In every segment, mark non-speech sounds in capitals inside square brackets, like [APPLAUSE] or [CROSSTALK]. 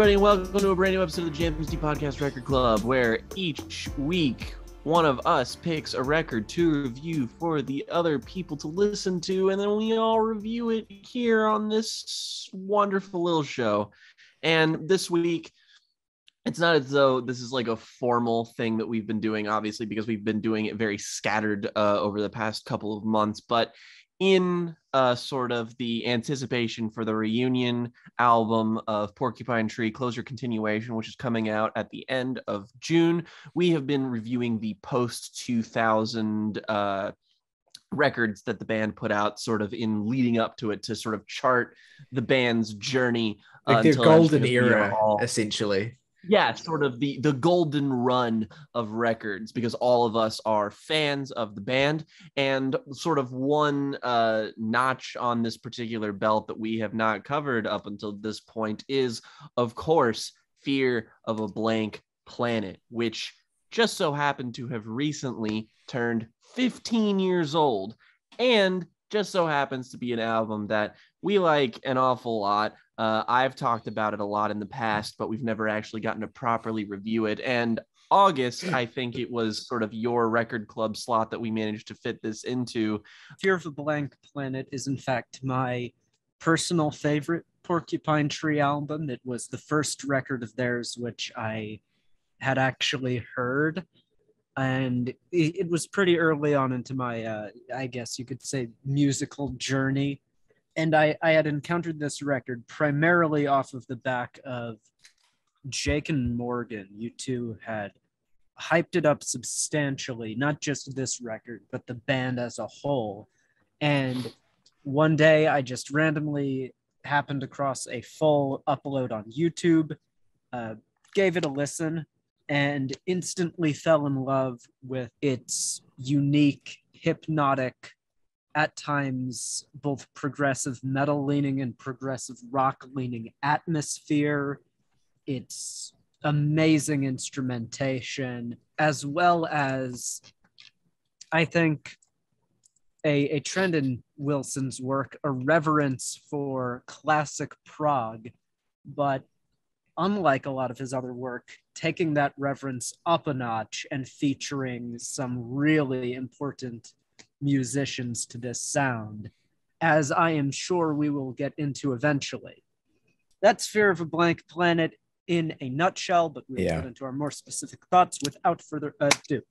Everybody, and welcome to a brand new episode of the League Podcast Record Club, where each week one of us picks a record to review for the other people to listen to, and then we all review it here on this wonderful little show. And this week, it's not as though this is like a formal thing that we've been doing, obviously, because we've been doing it very scattered uh, over the past couple of months, but in uh, sort of the anticipation for the reunion album of Porcupine Tree Closure/Continuation, which is coming out at the end of June, we have been reviewing the post 2000 uh, records that the band put out, sort of in leading up to it to sort of chart the band's journey. Uh, like their golden era, all, essentially yeah sort of the the golden run of records because all of us are fans of the band and sort of one uh notch on this particular belt that we have not covered up until this point is of course fear of a blank planet which just so happened to have recently turned 15 years old and just so happens to be an album that we like an awful lot. Uh, I've talked about it a lot in the past, but we've never actually gotten to properly review it. And August, I think it was sort of your record club slot that we managed to fit this into. Fear of a Blank Planet is, in fact, my personal favorite Porcupine Tree album. It was the first record of theirs which I had actually heard and it, it was pretty early on into my uh, i guess you could say musical journey and I, I had encountered this record primarily off of the back of jake and morgan. You two had hyped it up substantially not just this record but the band as a whole. And one day i just randomly happened across a full upload on youtube uh, gave it a listen and instantly fell in love with its unique, hypnotic, at times both progressive metal leaning and progressive rock leaning atmosphere. Its amazing instrumentation, as well as, I think, a, a trend in Wilson's work, a reverence for classic prog, but unlike a lot of his other work, taking that reverence up a notch and featuring some really important musicians to this sound, as I am sure we will get into eventually. That's Fear of a Blank Planet in a nutshell, but we'll yeah. get into our more specific thoughts without further ado.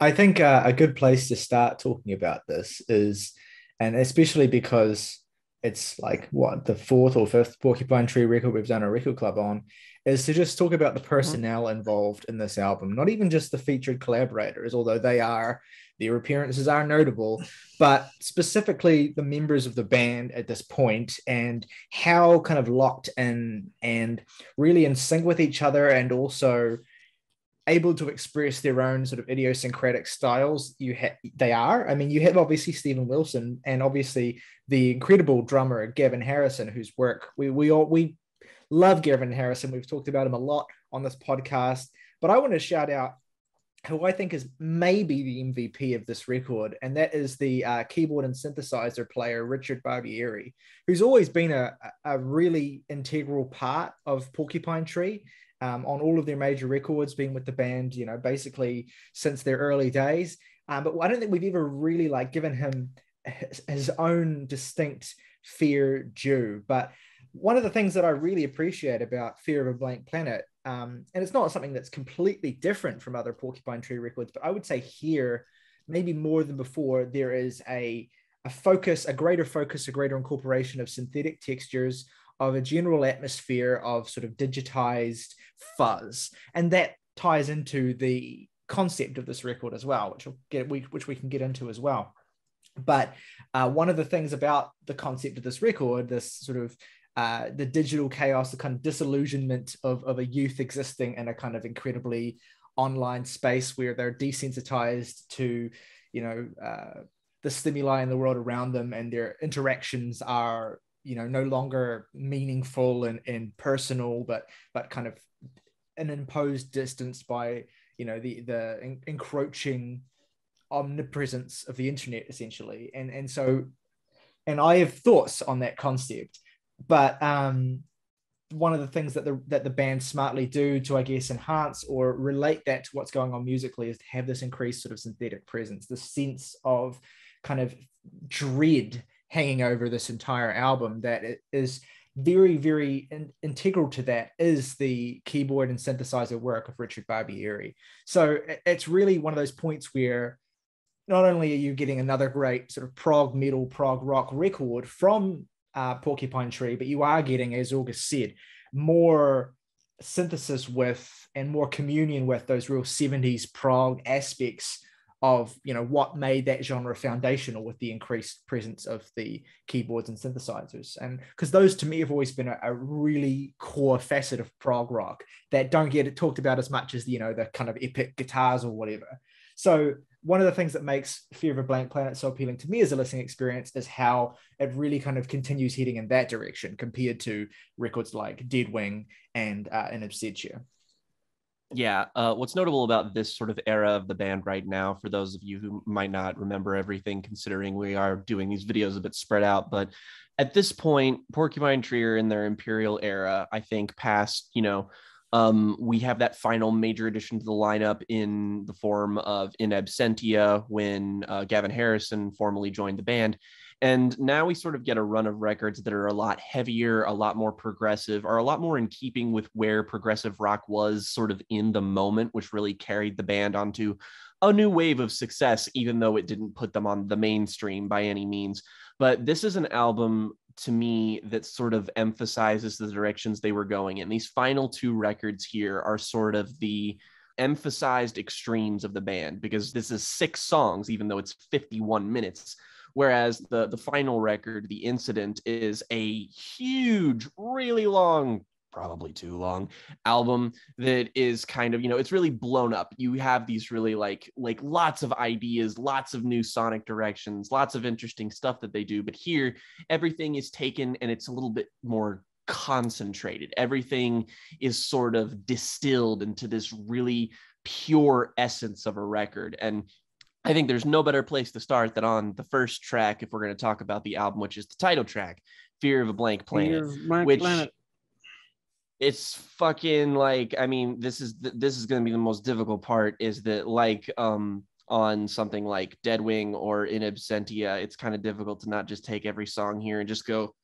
I think uh, a good place to start talking about this is, and especially because it's like what the fourth or fifth Porcupine Tree record we've done a record club on, is to just talk about the mm-hmm. personnel involved in this album, not even just the featured collaborators, although they are their appearances are notable, but specifically the members of the band at this point and how kind of locked in and really in sync with each other and also able to express their own sort of idiosyncratic styles you ha- they are. I mean you have obviously steven wilson and obviously the incredible drummer gavin harrison whose work we we all we love gavin harrison. We've talked about him a lot on this podcast but i want to shout out who I think is maybe the MVP of this record, and that is the uh, keyboard and synthesizer player Richard Barbieri, who's always been a, a really integral part of Porcupine Tree um, on all of their major records, being with the band, you know, basically since their early days. Um, but I don't think we've ever really like given him his, his own distinct fear due. But one of the things that I really appreciate about Fear of a Blank Planet, um, and it's not something that's completely different from other Porcupine Tree records, but I would say here, maybe more than before, there is a a focus, a greater focus, a greater incorporation of synthetic textures, of a general atmosphere of sort of digitized fuzz. And that ties into the concept of this record as well, which we'll get we, which we can get into as well. But uh, one of the things about the concept of this record, this sort of uh, the digital chaos, the kind of disillusionment of, of a youth existing in a kind of incredibly online space where they're desensitized to, you know, uh, the stimuli in the world around them and their interactions are you know no longer meaningful and, and personal but but kind of an imposed distance by you know the the encroaching omnipresence of the internet essentially. And and so and i have thoughts on that concept but um one of the things that the that the band smartly do to, I guess, enhance or relate that to what's going on musically is to have this increased sort of synthetic presence, the sense of kind of dread hanging over this entire album that it is very, very in, integral to that is the keyboard and synthesizer work of Richard Barbieri. So it's really one of those points where not only are you getting another great sort of prog metal, prog rock record from uh, Porcupine Tree, but you are getting, as August said, more synthesis with and more communion with those real 70s prog aspects of you know what made that genre foundational with the increased presence of the keyboards and synthesizers. And because those to me have always been a, a, really core facet of prog rock that don't get it talked about as much as you know the kind of epic guitars or whatever. So one of the things that makes Fear of a Blank Planet so appealing to me as a listening experience is how it really kind of continues heading in that direction compared to records like Deadwing and uh, In Absentia. Yeah, uh, what's notable about this sort of era of the band right now, for those of you who might not remember everything, considering we are doing these videos a bit spread out, but at this point, Porcupine Tree are in their Imperial era, I think, past, you know, um, we have that final major addition to the lineup in the form of In Absentia when uh, Gavin Harrison formally joined the band. And now we sort of get a run of records that are a lot heavier, a lot more progressive, are a lot more in keeping with where progressive rock was sort of in the moment, which really carried the band onto a new wave of success, even though it didn't put them on the mainstream by any means. But this is an album to me that sort of emphasizes the directions they were going in. These final two records here are sort of the emphasized extremes of the band because this is six songs, even though it's 51 minutes. Whereas the the final record, The Incident, is a huge, really long probably too long album that is kind of you know it's really blown up. You have these really like like lots of ideas lots of new sonic directions lots of interesting stuff that they do but here everything is taken and it's a little bit more concentrated. Everything is sort of distilled into this really pure essence of a record and I think there's no better place to start than on the first track if we're going to talk about the album, which is the title track, "Fear of a Blank Planet," which planet it's fucking like i mean this is this is going to be the most difficult part is that like um on something like deadwing or in absentia it's kind of difficult to not just take every song here and just go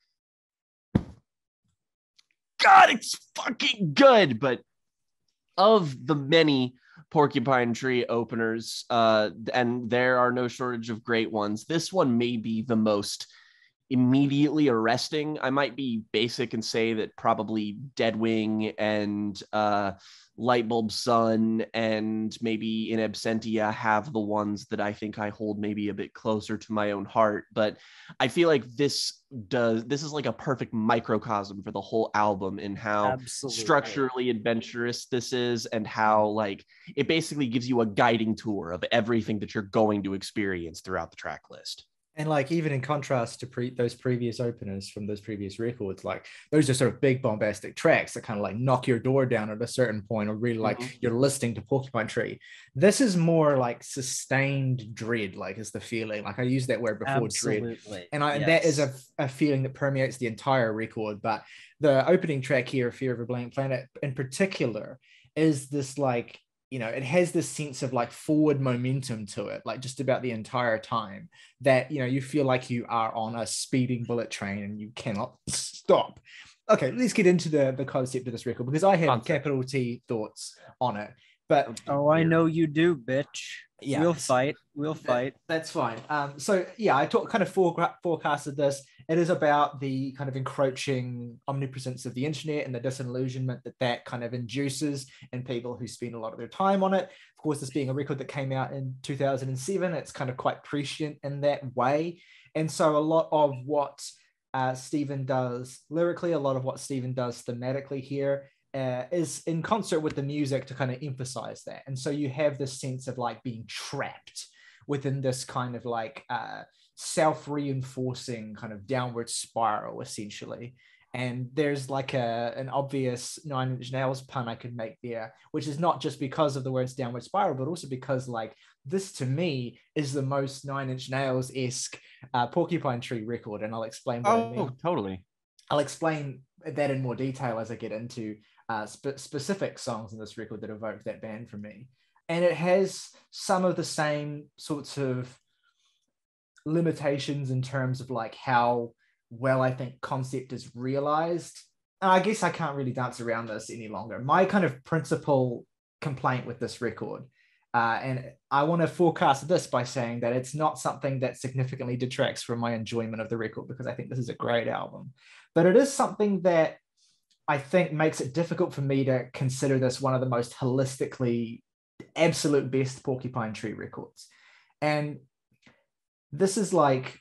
god it's fucking good! But of the many porcupine tree openers uh and there are no shortage of great ones this one may be the most immediately arresting. I might be basic and say that probably Deadwing and uh, Lightbulb Sun and maybe in Absentia have the ones that I think I hold maybe a bit closer to my own heart. But I feel like this does this is like a perfect microcosm for the whole album in how Absolutely. structurally adventurous this is and how like it basically gives you a guiding tour of everything that you're going to experience throughout the track list and like even in contrast to pre- those previous openers from those previous records like those are sort of big bombastic tracks that kind of like knock your door down at a certain point or really like mm-hmm. you're listening to porcupine tree this is more like sustained dread like is the feeling like i used that word before Absolutely. dread and I, yes. that is a, a feeling that permeates the entire record but the opening track here fear of a blank planet in particular is this like you know it has this sense of like forward momentum to it like just about the entire time that you know you feel like you are on a speeding bullet train and you cannot stop okay let's get into the the concept of this record because i have concept. capital t thoughts on it but oh i know you do bitch. Yeah. We'll fight. We'll fight. that, that's fine. Um so yeah i talk, kind of forecasted this. It is about the kind of encroaching omnipresence of the internet and the disillusionment that that kind of induces in people who spend a lot of their time on it. Of course, this being a record that came out in 2007, it's kind of quite prescient in that way. And so a lot of what uh, Steven does lyrically, a lot of what Steven does thematically here uh, is in concert with the music to kind of emphasize that. And so you have this sense of like being trapped within this kind of like uh, self-reinforcing kind of downward spiral essentially and there's like a an obvious nine inch nails pun i could make there which is not just because of the words downward spiral but also because like this to me is the most nine inch nails esque uh, porcupine tree record and i'll explain what oh I mean. totally I'll explain that in more detail as I get into uh, spe- specific songs in this record that evoke that band for me. And it has some of the same sorts of limitations in terms of like how well I think concept is realized. And I guess I can't really dance around this any longer. My kind of principal complaint with this record uh, and I want to forecast this by saying that it's not something that significantly detracts from my enjoyment of the record because I think this is a great album. But it is something that I think makes it difficult for me to consider this one of the most holistically absolute best Porcupine Tree records. And this is like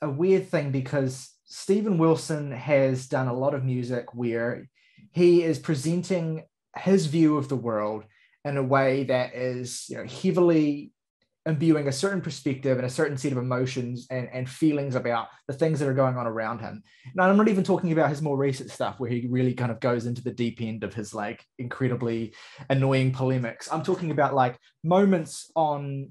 a weird thing because Steven Wilson has done a lot of music where he is presenting his view of the world in a way that is you know, heavily imbuing a certain perspective and a certain set of emotions and, and feelings about the things that are going on around him. Now, I'm not even talking about his more recent stuff where he really kind of goes into the deep end of his like incredibly annoying polemics. I'm talking about like moments on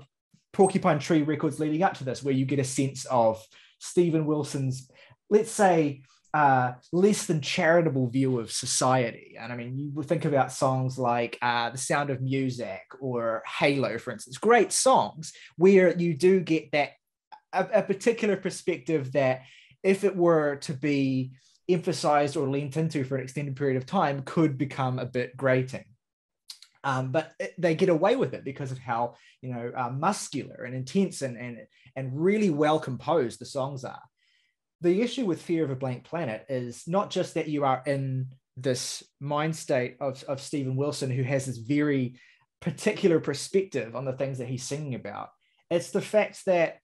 Porcupine Tree records leading up to this where you get a sense of Steven Wilson's, let's say, uh, less than charitable view of society. And I mean, you think about songs like uh, The Sound of Music or Halo, for instance, great songs where you do get that a, a particular perspective that if it were to be emphasized or leaned into for an extended period of time could become a bit grating. Um, but they get away with it because of how you know uh, muscular and intense and, and and really well composed the songs are the issue with Fear of a Blank Planet is not just that you are in this mind state of, of Steven Wilson, who has this very particular perspective on the things that he's singing about. It's the fact that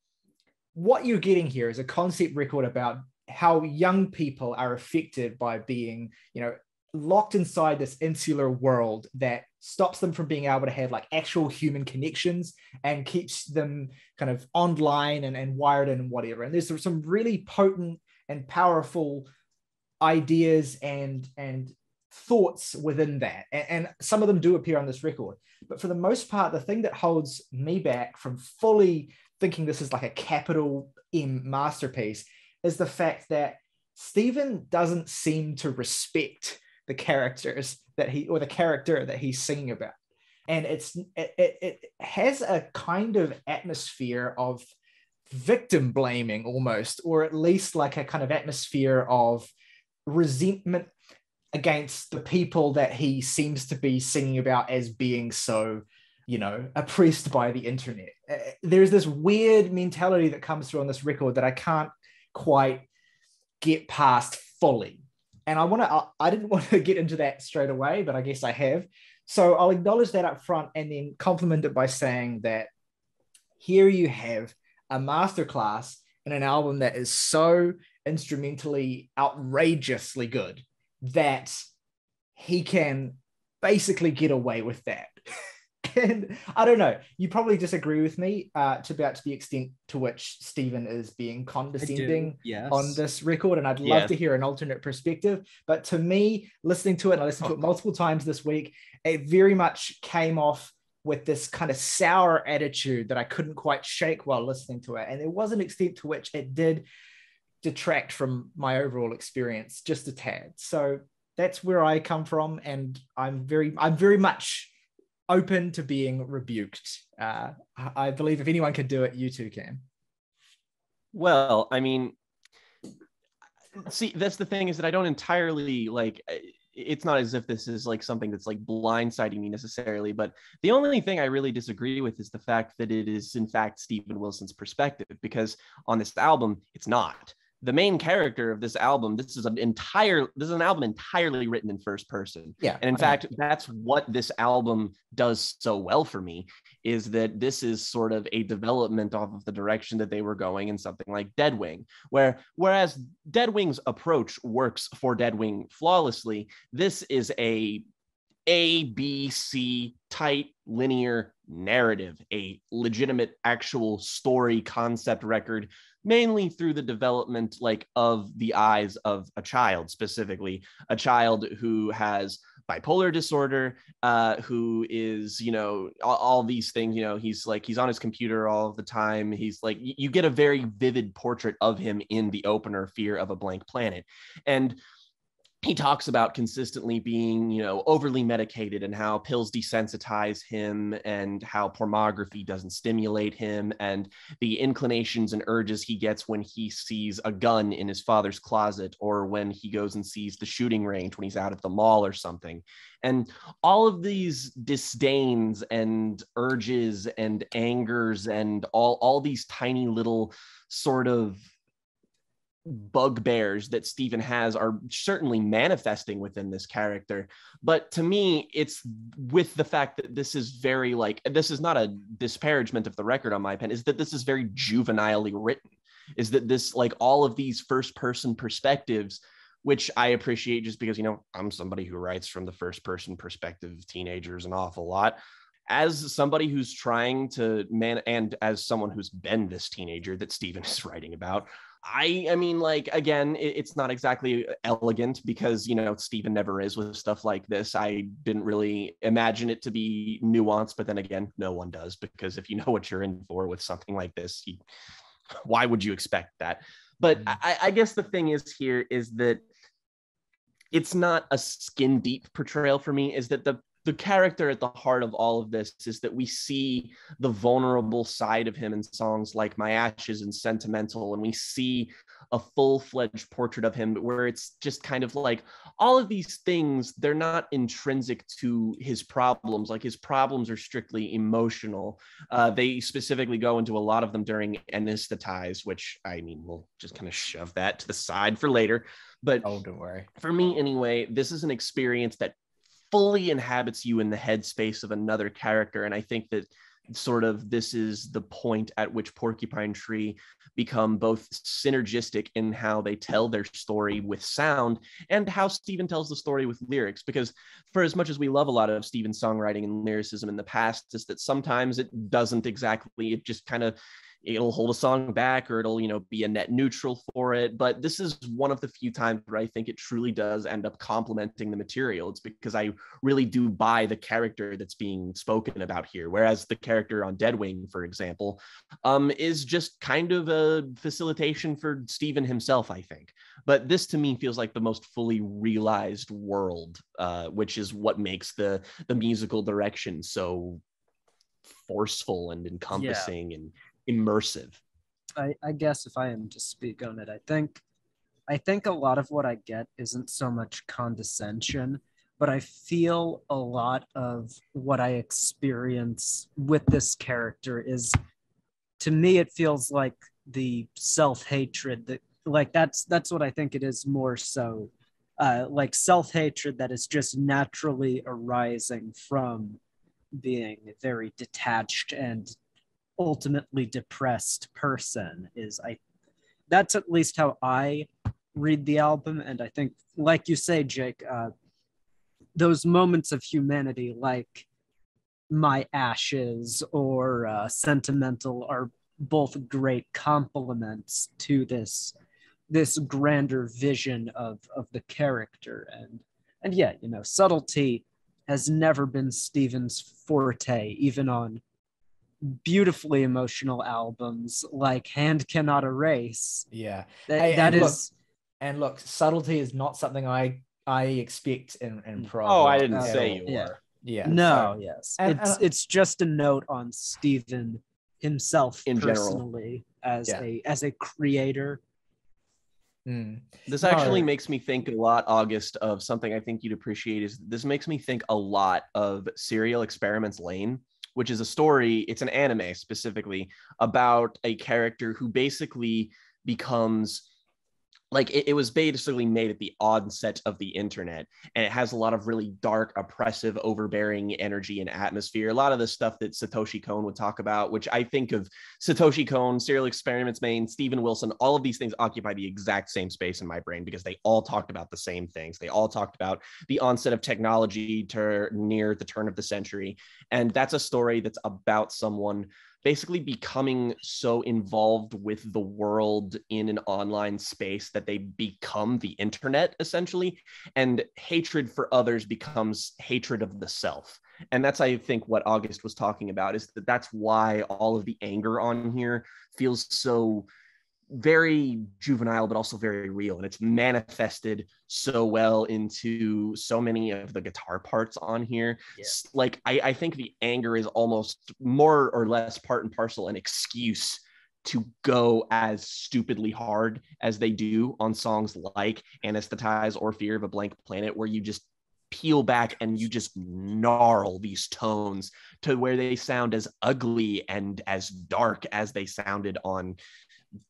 what you're getting here is a concept record about how young people are affected by being, you know, locked inside this insular world that stops them from being able to have like actual human connections and keeps them kind of online and, and wired in and whatever. And there's some really potent and powerful ideas and and thoughts within that. And, and some of them do appear on this record. But for the most part, the thing that holds me back from fully thinking this is like a capital M masterpiece is the fact that Steven doesn't seem to respect the characters that he or the character that he's singing about. And it's it, it, has a kind of atmosphere of victim blaming almost or at least like a kind of atmosphere of resentment against the people that he seems to be singing about as being so you know oppressed by the internet. Uh, there's this weird mentality that comes through on this record that i can't quite get past fully and I want to, I didn't [LAUGHS] want to get into that straight away, but I guess I have. So I'll acknowledge that up front and then compliment it by saying that here you have a masterclass in an album that is so instrumentally outrageously good that he can basically get away with that. [LAUGHS] and [LAUGHS] I don't know. You probably disagree with me uh, to about to the extent to which Steven is being condescending yes. on this record, and I'd love Yes. to hear an alternate perspective. But to me, listening to it, and I listened to it [LAUGHS] multiple times this week, it very much came off with this kind of sour attitude that I couldn't quite shake while listening to it, and there was an extent to which it did detract from my overall experience just a tad. So that's where I come from, and I'm very, I'm very much open to being rebuked. Uh, I believe if anyone could do it, you too can. Well, I mean, see, that's the thing is that I don't entirely like. It's not as if this is like something that's like blindsiding me necessarily, but the only thing I really disagree with is the fact that it is in fact Steven Wilson's perspective, because on this album, it's not. The main character of this album, this is an entire, this is an album entirely written in first person. Yeah, And in fact, that's what this album does so well for me is that this is sort of a development off of the direction that they were going in something like Deadwing, where whereas Deadwing's approach works for Deadwing flawlessly, this is a A, B, C tight linear narrative, a legitimate actual story concept record mainly through the development like of the eyes of a child specifically a child who has bipolar disorder uh who is you know all, all these things you know he's like he's on his computer all the time. He's like you get a very vivid portrait of him in the opener fear of a blank planet. And he talks about consistently being, you know, overly medicated and how pills desensitize him and how pornography doesn't stimulate him and the inclinations and urges he gets when he sees a gun in his father's closet or when he goes and sees the shooting range when he's out at the mall or something. And all of these disdains and urges and angers and all all these tiny little sort of bugbears that Steven has are certainly manifesting within this character. But to me, it's with the fact that this is very like this is not a disparagement of the record on my pen, is that this is very juvenilely written. Is that this like all of these first person perspectives, which I appreciate just because you know I'm somebody who writes from the first person perspective of teenagers an awful lot as somebody who's trying to man and as someone who's been this teenager that Steven is [LAUGHS] writing about, I I mean like again it, it's not exactly elegant because you know Steven never is with stuff like this. I didn't really imagine it to be nuanced, but then again, no one does because if you know what you're in for with something like this, you, [LAUGHS] why would you expect that? But mm. I, I guess the thing is here is that it's not a skin deep portrayal for me. Is that the the character at the heart of all of this is that we see the vulnerable side of him in songs like My Ashes and Sentimental, and we see a full fledged portrait of him where it's just kind of like all of these things, they're not intrinsic to his problems. Like his problems are strictly emotional. Uh, they specifically go into a lot of them during Anesthetize, which I mean, we'll just kind of shove that to the side for later. But oh, don't worry. For me, anyway, this is an experience that fully inhabits you in the headspace of another character. And I think that sort of this is the point at which Porcupine Tree become both synergistic in how they tell their story with sound and how Steven tells the story with lyrics. Because for as much as we love a lot of Steven's songwriting and lyricism in the past, is that sometimes it doesn't exactly, it just kind of it'll hold a song back or it'll you know be a net neutral for it. But this is one of the few times where i think it truly does end up complementing the material. It's because i really do buy the character that's being spoken about here. Whereas the character on deadwing for example um, is just kind of a facilitation for steven himself i think. But this to me feels like the most fully realized world uh, which is what makes the the musical direction so forceful and encompassing yeah. and immersive. I, I guess if I am to speak on it, I think I think a lot of what I get isn't so much condescension, but I feel a lot of what I experience with this character is to me it feels like the self-hatred that like that's that's what I think it is more so uh, like self-hatred that is just naturally arising from being very detached and ultimately depressed person is i that's at least how i read the album. And i think like you say jake uh, those moments of humanity like my ashes or uh, sentimental are both great compliments to this this grander vision of of the character. And and yeah you know subtlety has never been Steven's forte even on beautifully emotional albums like Hand Cannot Erase. Yeah. That, hey, that and is look, and look, subtlety is not something I I expect in, in prog. Oh, I didn't say you yeah. were. Yeah. No, so, yes. And, it's and, it's just a note on Steven himself in personally general. as yeah. a as a creator. Mm. This actually makes me think a lot, August, of something I think you'd appreciate. Is this makes me think a lot of Serial Experiments Lain which is a story, it's an anime specifically about a character who basically becomes like it, it, was basically made at the onset of the internet and it has a lot of really dark oppressive overbearing energy and atmosphere. A lot of the stuff that satoshi kon would talk about which i think of satoshi kon serial experiments lain steven wilson all of these things occupy the exact same space in my brain because they all talked about the same things. They all talked about the onset of technology to near the turn of the century and that's a story that's about someone basically becoming so involved with the world in an online space that they become the internet essentially and hatred for others becomes hatred of the self. And that's i think what august was talking about is that that's why all of the anger on here feels so very juvenile but also very real and it's manifested so well into so many of the guitar parts on here Yeah. Like I, I think the anger is almost more or less part and parcel an excuse to go as stupidly hard as they do on songs like anesthetize or fear of a blank planet where you just peel back and you just gnarl these tones to where they sound as ugly and as dark as they sounded on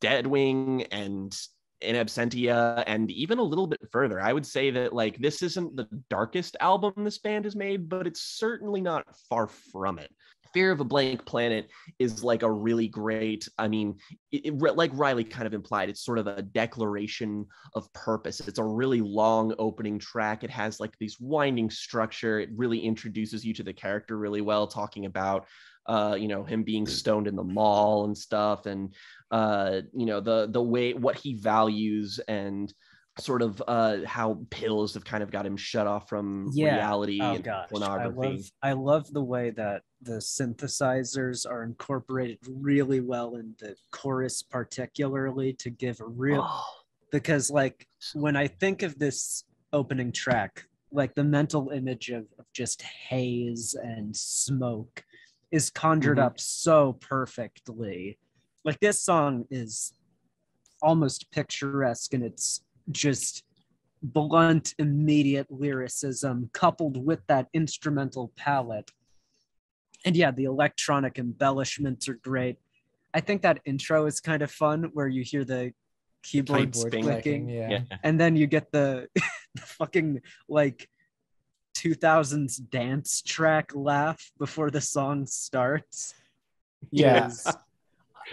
Deadwing and in absentia and even a little bit further. I would say that like this isn't the darkest album this band has made but it's certainly not far from it. Fear of a blank planet is like a really great i mean it, it- like riley kind of implied it's sort of a declaration of purpose. It's a really long opening track. It has like these winding structure. It really introduces you to the character really well talking about uh you know him being stoned in the mall and stuff. And uh you know the the way what he values and sort of uh how pills have kind of got him shut off from Yeah. reality Oh and gosh, I love I love the way that the synthesizers are incorporated really well in the chorus, particularly to give a real Oh, because like when I think of this opening track, like the mental image of, of just haze and smoke is conjured Mhm. up so perfectly. Like this song is almost picturesque and it's just blunt, immediate lyricism coupled with that instrumental palette. And yeah, the electronic embellishments are great. I think that intro is kind of fun where you hear the keyboard Keyboard clicking yeah. yeah and then you get the, [LAUGHS] the fucking like 2000s dance track laugh before the song starts. Yes.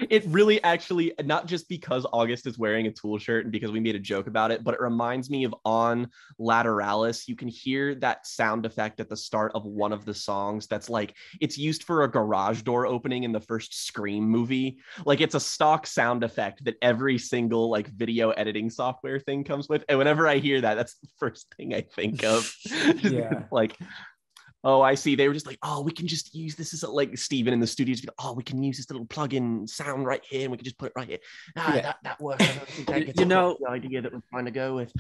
It really actually not just because august is wearing a tool shirt and because we made a joke about it but it reminds me of on lateralus you can hear that sound effect at the start of one of the songs that's like it's used for a garage door opening in the first scream movie. Like it's a stock sound effect that every single like video editing software thing comes with. And whenever i hear that that's the first thing i think of. [LAUGHS] [LAUGHS] Yeah. like Oh, I see. They were just like, oh, we can just use this as a, like Steven in the studios. Oh, we can use this little plug-in sound right here, and we can just put it right here. Ah, Yeah. that, that works. I don't think [LAUGHS] that You- you know- the idea that we're trying to go with.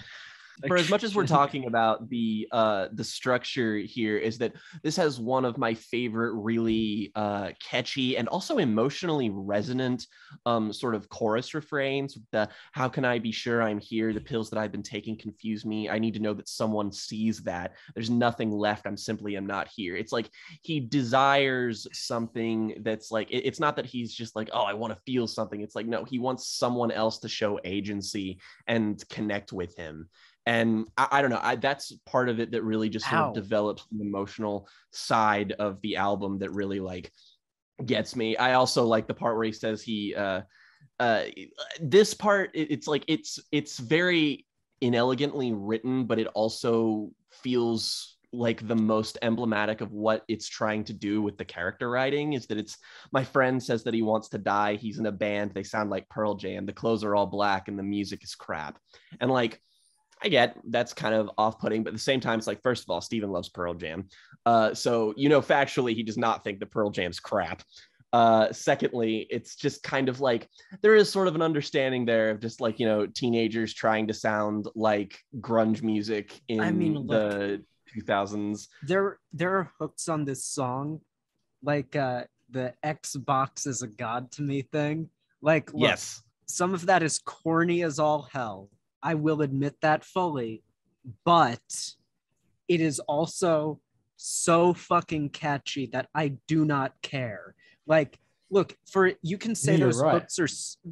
For as much as we're talking about the uh, the structure here, is that this has one of my favorite, really uh, catchy and also emotionally resonant um, sort of chorus refrains. The "How can I be sure I'm here? The pills that I've been taking confuse me. I need to know that someone sees that. There's nothing left. I'm simply am not here." It's like he desires something that's like it- it's not that he's just like, "Oh, I want to feel something." It's like no, he wants someone else to show agency and connect with him and I, I don't know I, that's part of it that really just sort Ow. of develops the emotional side of the album that really like gets me. I also like the part where he says he uh uh this part it- it's like it's it's very inelegantly written but it also feels like the most emblematic of what it's trying to do with the character writing is that it's my friend says that he wants to die. He's in a band. They sound like pearl jam. The clothes are all black and the music is crap. And like I get that's kind of off-putting, but at the same time, it's like first of all, Steven loves Pearl Jam, uh, so you know factually he does not think that Pearl Jam's crap. Uh, secondly, it's just kind of like there is sort of an understanding there of just like you know teenagers trying to sound like grunge music in I mean, look. the 2000s. there there are hooks on this song like uh the xbox is a god to me thing like look, Yes, some of that is corny as all hell i will admit that fully but it is also so fucking catchy that i do not care like look for you can say you're those right. hooks are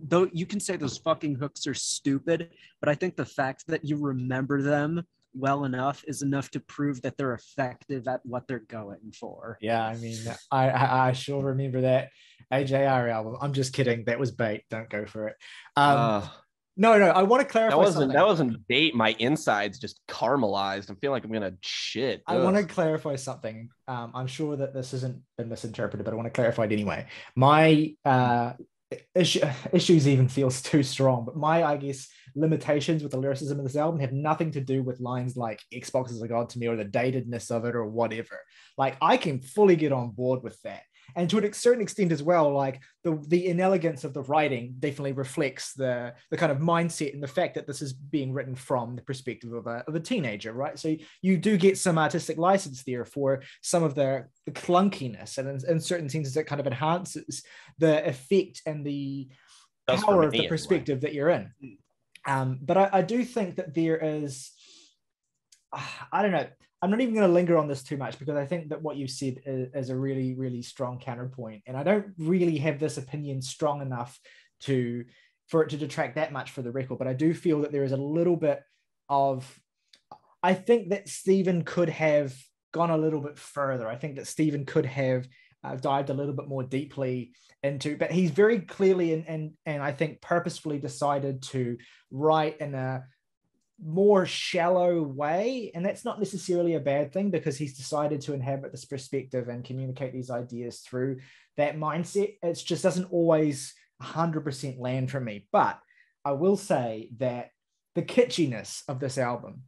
though you can say those fucking hooks are stupid but i think the fact that you remember them well enough is enough to prove that they're effective at what they're going for Yeah, I mean, I, I I sure remember that AJR album. I'm just kidding. That was bait. Don't go for it. Um, Uh, no, no. I want to clarify that wasn't something. that wasn't bait. My insides just caramelized. I feel like I'm gonna shit. I want to clarify something. Um, I'm sure that this hasn't been misinterpreted, but I want to clarify it anyway. My uh, issue, [SIGHS] issues even feels too strong, but my, I guess, limitations with the lyricism of this album have nothing to do with lines like Xbox is a god to me or the datedness of it or whatever. Like, I can fully get on board with that. And to a certain extent as well like the the inelegance of the writing definitely reflects the the kind of mindset and the fact that this is being written from the perspective of a, of a teenager right so you do get some artistic license there for some of the, the clunkiness and in, in certain senses it kind of enhances the effect and the That's power of the perspective that you're in um, but I, I do think that there is [SIGHS] I don't know. I'm not even going to linger on this too much because I think that what you've said is, is a really, really strong counterpoint, and I don't really have this opinion strong enough to for it to detract that much for the record. But I do feel that there is a little bit of. I think that Steven could have gone a little bit further. I think that Steven could have uh, dived a little bit more deeply into, but he's very clearly and and and I think purposefully decided to write in a more shallow way and that's not necessarily a bad thing because he's decided to inhabit this perspective and communicate these ideas through that mindset. It just doesn't always 100% land for me. But i will say that the kitschiness of this album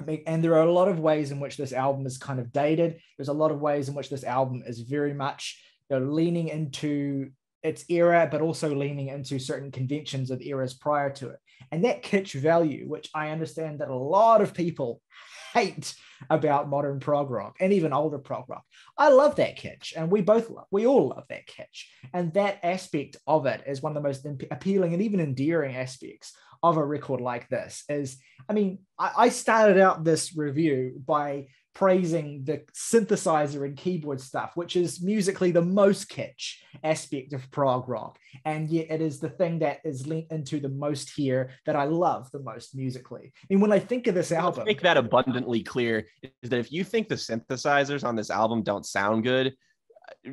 I mean, and there are a lot of ways in which this album is kind of dated. There's a lot of ways in which this album is very much you know, leaning into its era but also leaning into certain conventions of eras prior to it and that kitsch value, which I understand that a lot of people [LAUGHS] hate about modern prog rock and even older prog rock. I love that kitsch, and we both love, we all love that kitsch. And that aspect of it is one of the most imp- appealing and even endearing aspects of a record like this. Is I mean, I, I started out this review by praising the synthesizer and keyboard stuff, which is musically the most kitsch aspect of prog rock. And yet it is the thing that is linked into the most here that I love the most musically. And when I think of this Let's album, make that abundantly clear is that if you think the synthesizers on this album don't sound good,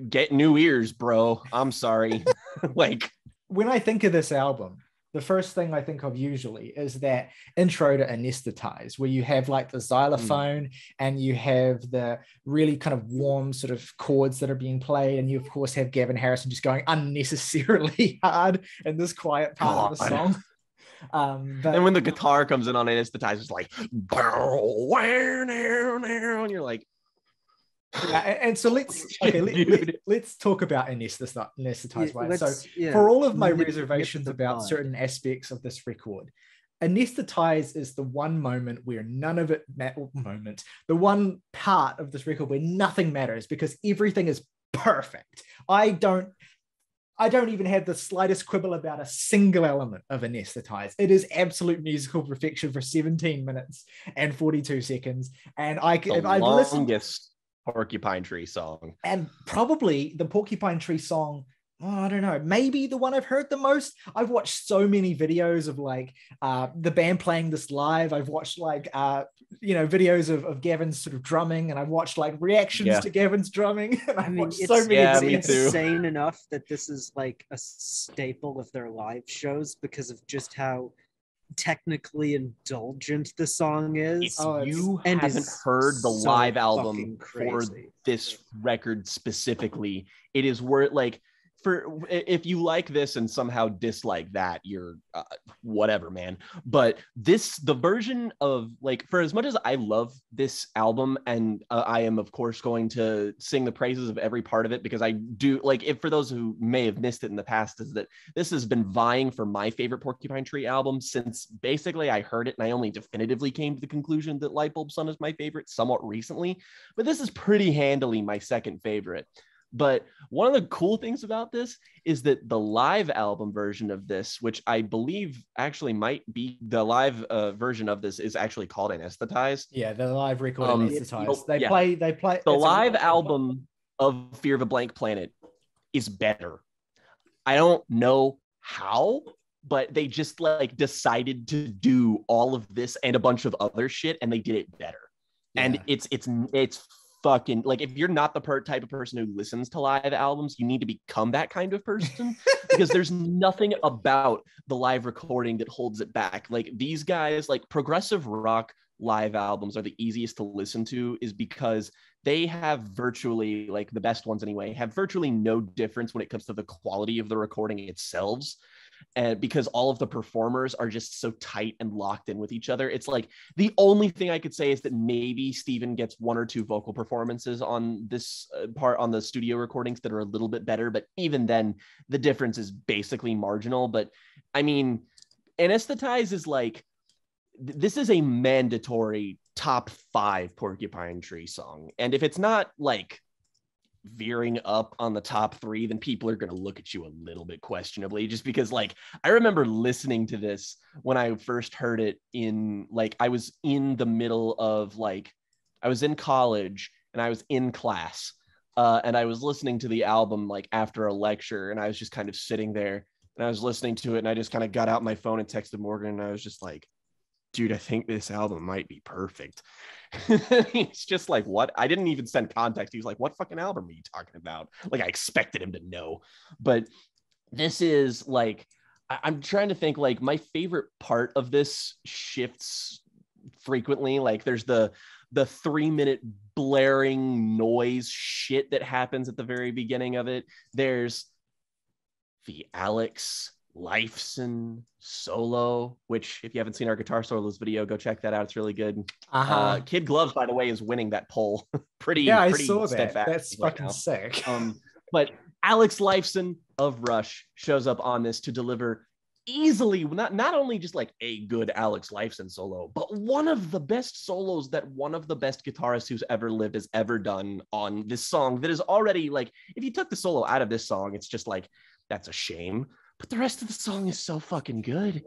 get new ears, bro. I'm sorry. [LAUGHS] like, when I think of this album, the first thing I think of usually is that intro to anesthetize, where you have like the xylophone and you have the really kind of warm sort of chords that are being played. And you, of course, have Gavin Harrison just going [LAUGHS] unnecessarily hard in this quiet part of the song. Um, but and when the guitar comes in on anesthetize, it's like, bow, wow, now, now, and you're like, yeah, and, and so let's [LAUGHS] okay, let, dude. let, us talk about anesthetize, anesthetize Yeah, right? So yeah, for all of my nip- nip reservations about bud. certain aspects of this record, anesthetize is the one moment where none of it ma- moment, the one part of this record where nothing matters because everything is perfect. I don't. I don't even have the slightest quibble about a single element of anesthetize. It is absolute musical perfection for 17 minutes and 42 seconds. And I, the I've listened longest Porcupine Tree song. and probably the porcupine tree song oh, i don't know maybe the one i've heard the most i've watched so many videos of like uh, the band playing this live i've watched like uh, you know videos of, of gavin's sort of drumming and i've watched like reactions Yeah. to gavin's drumming [LAUGHS] and i've I mean, watched it's, so many Yeah, it's me videos. too. insane enough that this is like a staple of their live shows because of just how technically indulgent the song is. If Oh, you and haven't heard the so live album for this record specifically, it is worth like for if you like this and somehow dislike that, you're uh, whatever, man. But this, the version of like, for as much as I love this album, and uh, I am of course going to sing the praises of every part of it because I do like. If for those who may have missed it in the past, is that this has been vying for my favorite Porcupine Tree album since basically I heard it and I only definitively came to the conclusion that Lightbulb Sun is my favorite somewhat recently. But this is pretty handily my second favorite. But one of the cool things about this is that the live album version of this, which I believe actually might be the live uh, version of this, is actually called Anesthetized. yeah the live record Um, anesthetized they yeah. play they play The live album of Fear of a Blank Planet is better. I don't know how, but they just like decided to do all of this and a bunch of other shit, and they did it better. And it's it's it's fucking like if you're not the per- type of person who listens to live albums, you need to become that kind of person [LAUGHS] because there's nothing about the live recording that holds it back. Like these guys, like progressive rock live albums are the easiest to listen to is because they have virtually like the best ones anyway have virtually no difference when it comes to the quality of the recording itself and because all of the performers are just so tight and locked in with each other. It's like the only thing i could say is that maybe steven gets one or two vocal performances on this uh, part on the studio recordings that are a little bit better but even then the difference is basically marginal. But i mean anesthetize is like this is a mandatory top five porcupine tree song. And if it's not like veering up on the top three, then people are going to look at you a little bit questionably. Just because, like, I remember listening to this when I first heard it in, like, I was in the middle of, like, I was in college and I was in class. Uh, and I was listening to the album like after a lecture, and I was just kind of sitting there and I was listening to it, and I just kind of got out my phone and texted Morgan, and I was just like, dude, I think this album might be perfect. [LAUGHS] He's just like, what? I didn't even send context. He's like, what fucking album are you talking about? Like, I expected him to know. But this is like, I- I'm trying to think, like, my favorite part of this shifts frequently. Like, there's the, the three minute blaring noise shit that happens at the very beginning of it. There's the Alex Lifeson solo, which if you haven't seen our guitar solos video, go check that out. It's really good. Uh, Kid Gloves, by the way, is winning that poll. [LAUGHS] pretty, yeah, I saw that. That's right fucking now. sick. Um, [LAUGHS] but Alex Lifeson of Rush shows up on this to deliver easily not not only just like a good Alex Lifeson solo, but one of the best solos that one of the best guitarists who's ever lived has ever done on this song. That is already like if you took the solo out of this song, it's just like that's a shame. But the rest of the song is so fucking good.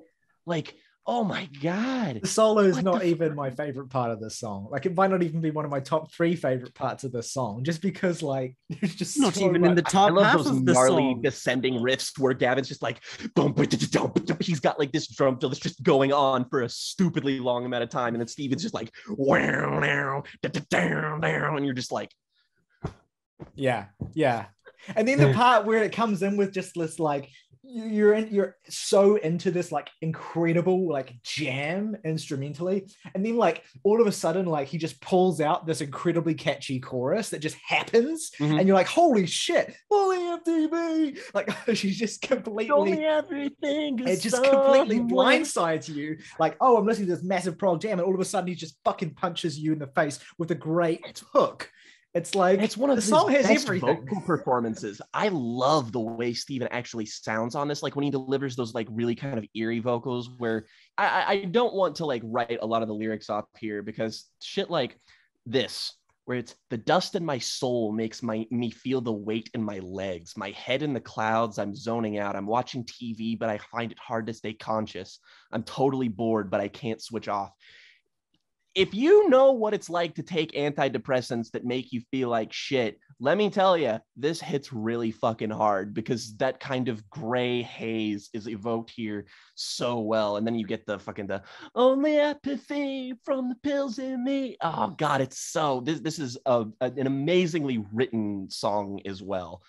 Like, oh my god. The solo is What not even fuck? my favorite part of the song. Like it might not even be one of my top three favorite parts of the song, just because like [LAUGHS] it's just Not so even in the much- top I love half those of the gnarly song. descending riffs where Gavin's just like, "Dum, ba, da, da, dum, he's got like this drum fill that's just going on for a stupidly long amount of time, and then Steven's just like, wow, now, da, da, down, down, and you're just like, Yeah, yeah. And then the [LAUGHS] part where it comes in with just this like you- you're in you're so into this like incredible like jam instrumentally. And then like all of a sudden like he just pulls out this incredibly catchy chorus that just happens. Mhm. and you're like holy shit holy FTV like [LAUGHS] she's just completely everything. it just completely blindsides you. Like oh i'm listening to this massive prog jam and all of a sudden he just fucking punches you in the face with a great hook it's like It's one of the his song has best everything vocal performances. I love the way Steven actually sounds on this. Like when he delivers those like really kind of eerie vocals, where I, I- I don't want to like write a lot of the lyrics off here because shit like this, where it's the dust in my soul makes my me feel the weight in my legs, my head in the clouds. I'm zoning out. I'm watching TV, but I find it hard to stay conscious. I'm totally bored, but I can't switch off if you know what it's like to take antidepressants that make you feel like shit, let me tell you, this hits really fucking hard because that kind of gray haze is evoked here so well. And then you get the fucking the only apathy from the pills in me. Oh god, it's so this this is a, an amazingly written song as well.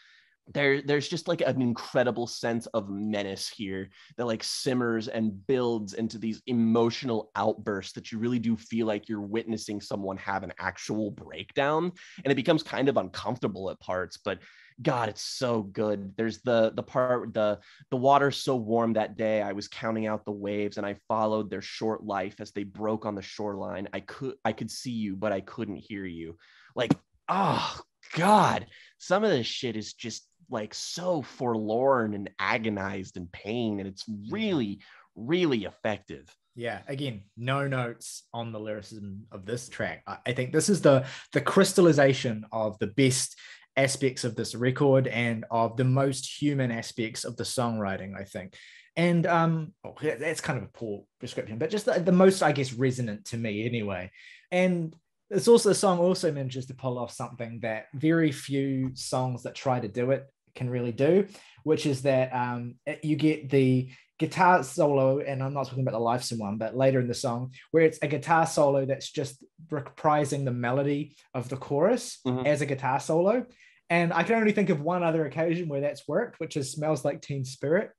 There, there's just like an incredible sense of menace here that like simmers and builds into these emotional outbursts that you really do feel like you're witnessing someone have an actual breakdown and it becomes kind of uncomfortable at parts but god it's so good. There's the the part the the water's so warm that day. I was counting out the waves and i followed their short life as they broke on the shoreline. I could i could see you but i couldn't hear you. Like oh god some of this shit is just like so forlorn and agonized and pain and it's really really effective Yeah, again, no notes on the lyricism of this track. I, I think this is the the crystallization of the best aspects of this record and of the most human aspects of the songwriting, I think. And um, oh, that's kind of a poor description, but just the, the most, I guess, resonant to me anyway. And it's also the song also manages to pull off something that very few songs that try to do it can really do, which is that um, you get the guitar solo, and I'm not talking about the Lifeson one, but later in the song, where it's a guitar solo that's just reprising the melody of the chorus Mhm. as a guitar solo. And I can only think of one other occasion where that's worked, which is "Smells Like Teen Spirit,"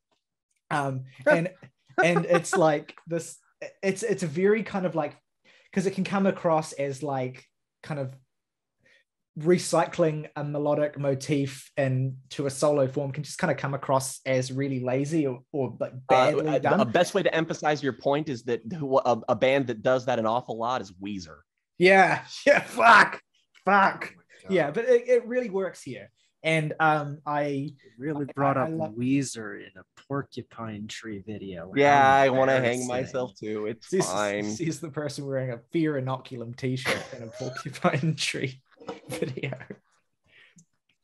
um, and and it's [LAUGHS] like this. It's it's a very kind of like because it can come across as like kind of recycling a melodic motif into a solo form can just kind of come across as really lazy or, or like badly uh, done. A best way to emphasize your point is that a, a, band that does that an awful lot is Weezer. Yeah, [LAUGHS] yeah, fuck, fuck. Oh yeah, but it, it really works here. And um, I really brought I, up I love... Weezer in a porcupine tree video. Yeah, I want to hang myself too. It's this, fine. He's the person wearing a fear inoculum t-shirt in a porcupine [LAUGHS] tree [LAUGHS] video.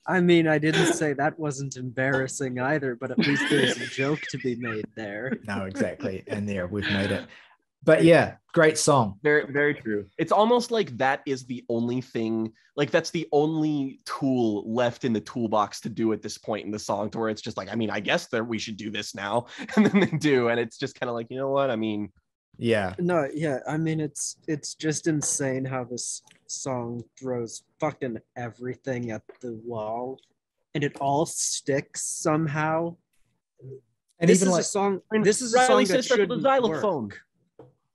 I mean, I didn't say that wasn't embarrassing either, but at least there's a joke to be made there. [LAUGHS] No, exactly. And there, we've made it. [LAUGHS] But yeah, great song. Very, very true. It's almost like that is the only thing, like that's the only tool left in the toolbox to do at this point in the song, to where it's just like, I mean, I guess that we should do this now, and then they do, and it's just kind of like, you know what? I mean, yeah. No, yeah. I mean, it's it's just insane how this song throws fucking everything at the wall, and it all sticks somehow. And this is like, a song. This is a Riley song that should the xylophone. Work.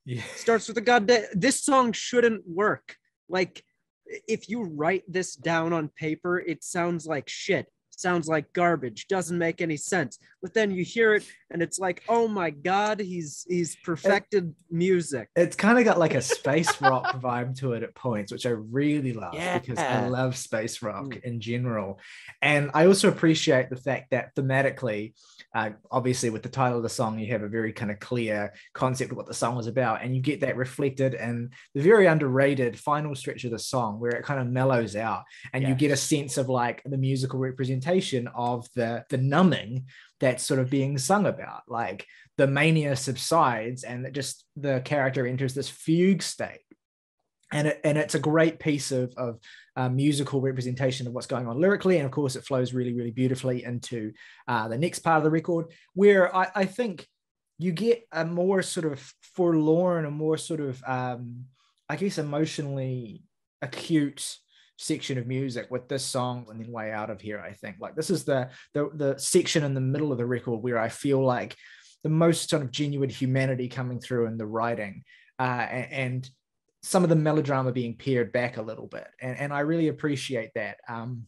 Yeah. [LAUGHS] Starts with a goddamn. This song shouldn't work. Like, if you write this down on paper, it sounds like shit. Sounds like garbage. Doesn't make any sense. But then you hear it, and it's like, oh my god, he's he's perfected it, music. It's kind of got like a space rock [LAUGHS] vibe to it at points, which I really love yeah. because I love space rock mm. in general, and I also appreciate the fact that thematically uh, obviously, with the title of the song, you have a very kind of clear concept of what the song was about, and you get that reflected in the very underrated final stretch of the song where it kind of mellows out, and yes. you get a sense of like the musical representation of the the numbing that's sort of being sung about. Like the mania subsides, and just the character enters this fugue state and it, and it's a great piece of, of uh, musical representation of what's going on lyrically and of course it flows really really beautifully into uh, the next part of the record where I, I, think you get a more sort of forlorn a more sort of um, i guess emotionally acute section of music with this song and then way out of here i think like this is the the, the section in the middle of the record where i feel like the most sort of genuine humanity coming through in the writing uh, and some of the melodrama being pared back a little bit, and and I really appreciate that. Um,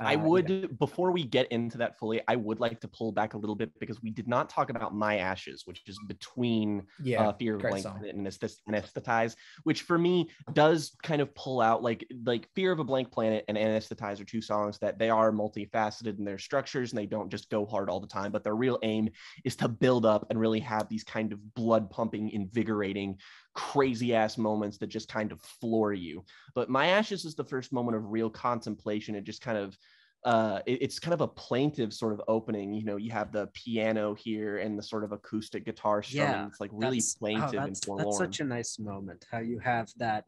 I uh, would yeah. before we get into that fully, I would like to pull back a little bit because we did not talk about My Ashes, which is between yeah, uh, Fear of Blank Planet and Anesthetize, which for me does kind of pull out like like Fear of a Blank Planet and Anesthetize are two songs that they are multifaceted in their structures and they don't just go hard all the time, but their real aim is to build up and really have these kind of blood pumping, invigorating crazy ass moments that just kind of floor you. But My Ashes is the first moment of real contemplation. It just kind of uh, it, it's kind of a plaintive sort of opening. You know, you have the piano here and the sort of acoustic guitar strumming. Yeah, it's like really oh, plaintive oh, and forlorn. That's such a nice moment. How you have that,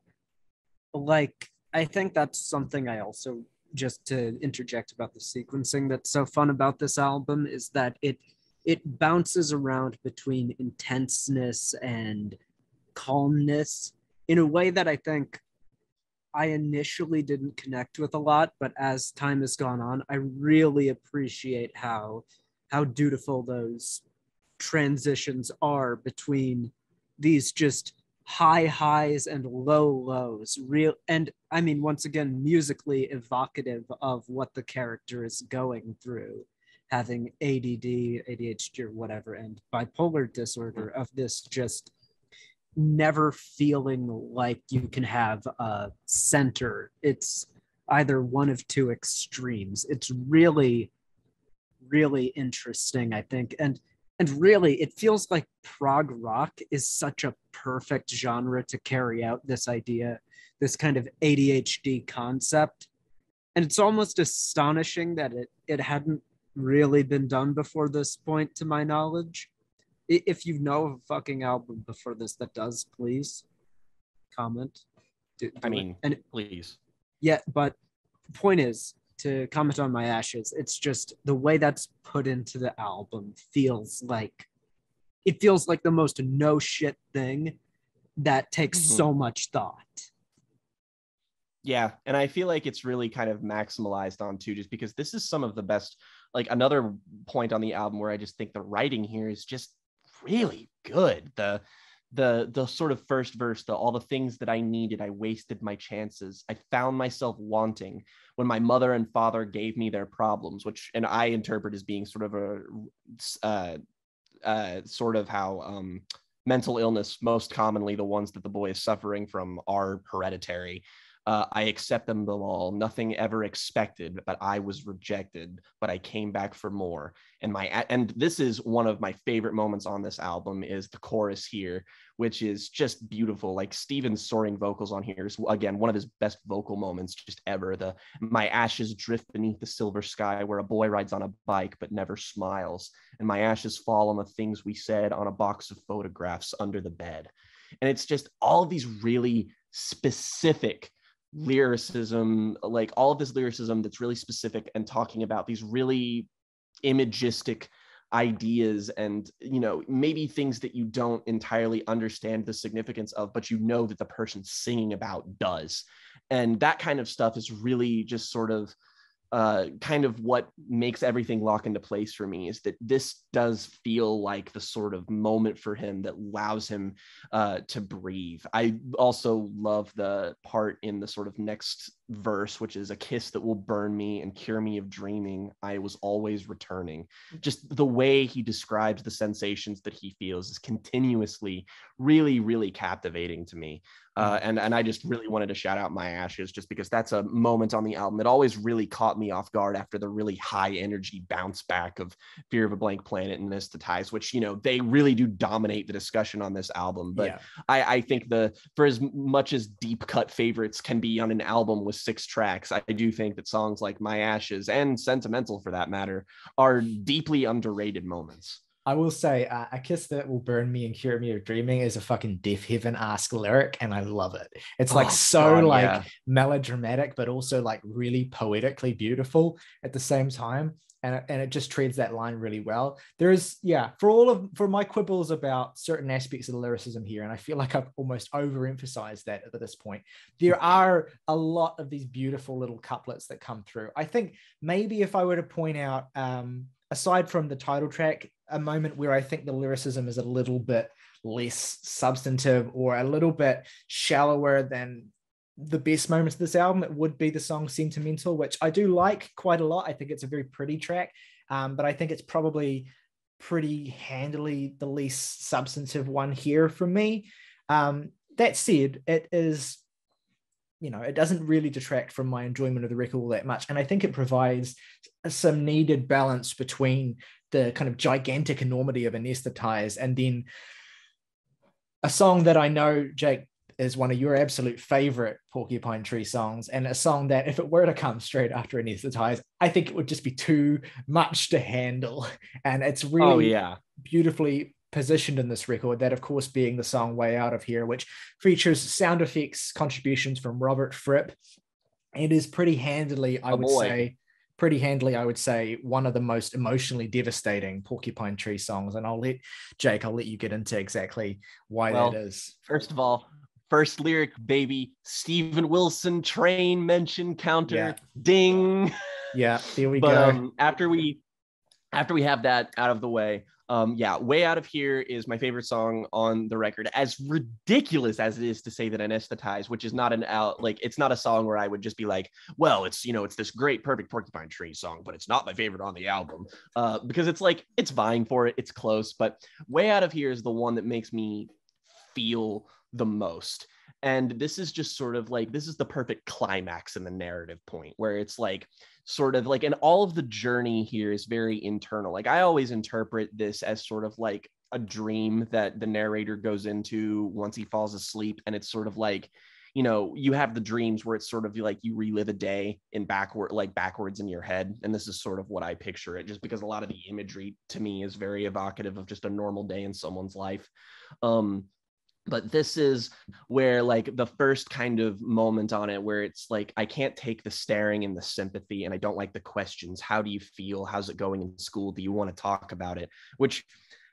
like I think that's something I also just to interject about the sequencing that's so fun about this album is that it it bounces around between intenseness and calmness in a way that I think I initially didn't connect with a lot, but as time has gone on, I really appreciate how how dutiful those transitions are between these just high highs and low lows. Real and i mean once again musically evocative of what the character is going through having add adhd or whatever and bipolar disorder of this just never feeling like you can have a center. It's either one of two extremes. It's really, really interesting, I think. And and really it feels like prog rock is such a perfect genre to carry out this idea, this kind of ADHD concept. And it's almost astonishing that it, it hadn't really been done before this point, to my knowledge if you know of a fucking album before this that does, please comment. Do, do I mean, it. and please. Yeah, but the point is to comment on my ashes. It's just the way that's put into the album feels like it feels like the most no shit thing that takes mm-hmm. so much thought. Yeah, and I feel like it's really kind of maximalized on too, just because this is some of the best. Like another point on the album where I just think the writing here is just really good. The the the sort of first verse the all the things that i needed i wasted my chances i found myself wanting when my mother and father gave me their problems which and i interpret as being sort of a uh, uh, sort of how um, mental illness most commonly the ones that the boy is suffering from are hereditary uh, I accept them all. Nothing ever expected, but I was rejected, but I came back for more. And my and this is one of my favorite moments on this album is the chorus here, which is just beautiful. Like Steven's soaring vocals on here is again one of his best vocal moments just ever. The my ashes drift beneath the silver sky where a boy rides on a bike but never smiles, and my ashes fall on the things we said on a box of photographs under the bed. And it's just all of these really specific lyricism, like all of this lyricism that's really specific and talking about these really imagistic ideas and you know maybe things that you don't entirely understand the significance of but you know that the person singing about does. And that kind of stuff is really just sort of uh, kind of what makes everything lock into place for me is that this does feel like the sort of moment for him that allows him uh, to breathe. I also love the part in the sort of next verse, which is a kiss that will burn me and cure me of dreaming. I was always returning. Just the way he describes the sensations that he feels is continuously really, really captivating to me. Uh, mm. and and I just really wanted to shout out my ashes just because that's a moment on the album. It always really caught me off guard after the really high energy bounce back of Fear of a Blank Planet and Anesthetized, which you know they really do dominate the discussion on this album. But yeah. I, I think the for as much as deep cut favorites can be on an album with six tracks, I do think that songs like My Ashes and Sentimental for that matter are deeply underrated moments. I will say, uh, "A kiss that will burn me and cure me of dreaming" is a fucking Deafheaven ask lyric, and I love it. It's like oh, so God, like yeah. melodramatic, but also like really poetically beautiful at the same time, and it, and it just treads that line really well. There is, yeah, for all of for my quibbles about certain aspects of the lyricism here, and I feel like I've almost overemphasized that at this point. There are a lot of these beautiful little couplets that come through. I think maybe if I were to point out. um aside from the title track, a moment where I think the lyricism is a little bit less substantive or a little bit shallower than the best moments of this album, it would be the song Sentimental, which I do like quite a lot. I think it's a very pretty track, um, but I think it's probably pretty handily the least substantive one here for me. Um, that said, it is you know, it doesn't really detract from my enjoyment of the record all that much. And I think it provides some needed balance between the kind of gigantic enormity of Anesthetized and then a song that I know, Jake, is one of your absolute favorite Porcupine Tree songs, and a song that, if it were to come straight after Anesthetized, I think it would just be too much to handle. [LAUGHS] And it's oh, really oh, yeah. beautifully positioned in this record, that of course being the song Way Out of Here, which features sound effects contributions from Robert Fripp. It is pretty handily, I oh, would boy. say, pretty handily, I would say, one of the most emotionally devastating Porcupine Tree songs. And I'll let Jake, I'll let you get into exactly why well, that is. First of all, first lyric, baby, Steven Wilson train mention counter, yeah. ding. Yeah, here we but, go. Um, after we after we have that out of the way, um, yeah, Way Out of Here is my favorite song on the record. As ridiculous as it is to say that Anesthetize, which is not an out, like it's not a song where I would just be like, well, it's you know, it's this great perfect porcupine tree song, but it's not my favorite on the album. Uh, because it's like it's vying for it, it's close, but Way Out of Here is the one that makes me feel the most. And this is just sort of like this is the perfect climax in the narrative point where it's like sort of like and all of the journey here is very internal. Like i always interpret this as sort of like a dream that the narrator goes into once he falls asleep. And it's sort of like you know you have the dreams where it's sort of like you relive a day in backward like backwards in your head. And this is sort of what i picture it just because a lot of the imagery to me is very evocative of just a normal day in someone's life. Um but this is where like the first kind of moment on it where it's like i can't take the staring and the sympathy and i don't like the questions. How do you feel? How's it going in school? Do you want to talk about it? Which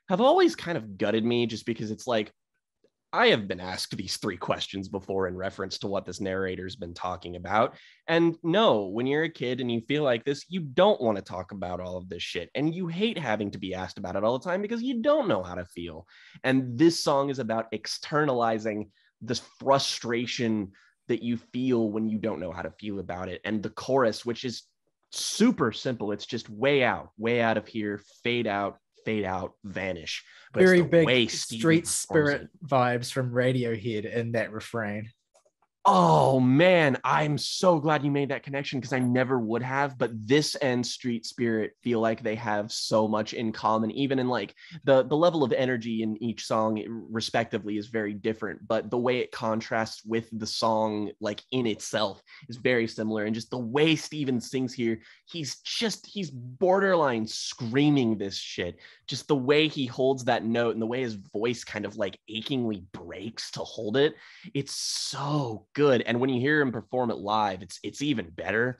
have always kind of gutted me just because it's like I have been asked these three questions before in reference to what this narrator's been talking about. And no, when you're a kid and you feel like this, you don't want to talk about all of this shit. And you hate having to be asked about it all the time because you don't know how to feel. And this song is about externalizing this frustration that you feel when you don't know how to feel about it. And the chorus, which is super simple, it's just way out, way out of here, fade out, fade out, vanish. But Very big street spirit vibes from Radiohead in that refrain. Oh man, I'm so glad you made that connection because I never would have. But this and Street Spirit feel like they have so much in common, even in like the the level of energy in each song, eh, respectively, is very different. But the way it contrasts with the song, like in itself, is very similar. And just the way Steven sings here, he's just he's borderline screaming this shit. Just the way he holds that note and the way his voice kind of like achingly breaks to hold it, it's so good. And when you hear him perform it live, it's it's even better.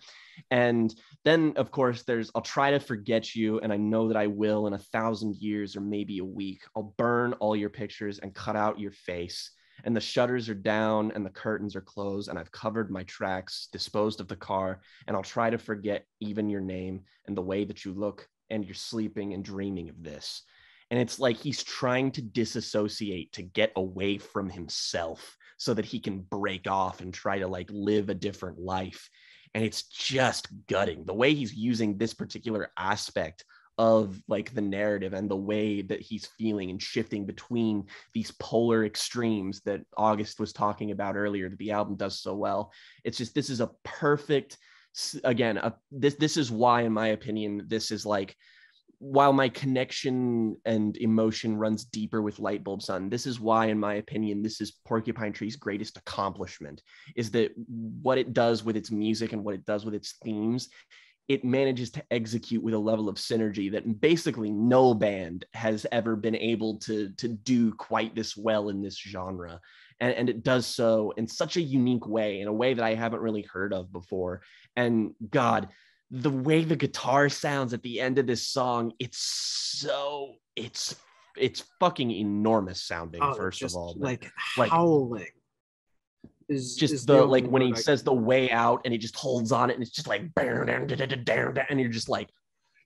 And then of course there's I'll try to forget you, and I know that I will in a thousand years or maybe a week. I'll burn all your pictures and cut out your face. And the shutters are down and the curtains are closed, and I've covered my tracks, disposed of the car, and I'll try to forget even your name and the way that you look, and you're sleeping and dreaming of this. And it's like he's trying to disassociate to get away from himself so that he can break off and try to like live a different life. And it's just gutting the way he's using this particular aspect of like the narrative and the way that he's feeling and shifting between these polar extremes that August was talking about earlier that the album does so well. It's just this is a perfect again, a, this this is why in my opinion this is like while my connection and emotion runs deeper with Lightbulb Sun, this is why, in my opinion, this is Porcupine Tree's greatest accomplishment is that what it does with its music and what it does with its themes, it manages to execute with a level of synergy that basically no band has ever been able to, to do quite this well in this genre. And, and it does so in such a unique way, in a way that I haven't really heard of before. And God, the way the guitar sounds at the end of this song, it's so it's it's fucking enormous sounding. Oh, first of all, like, like howling. Is, just is the, the like when he I says the way out and he just holds on it and it's just like and you're just like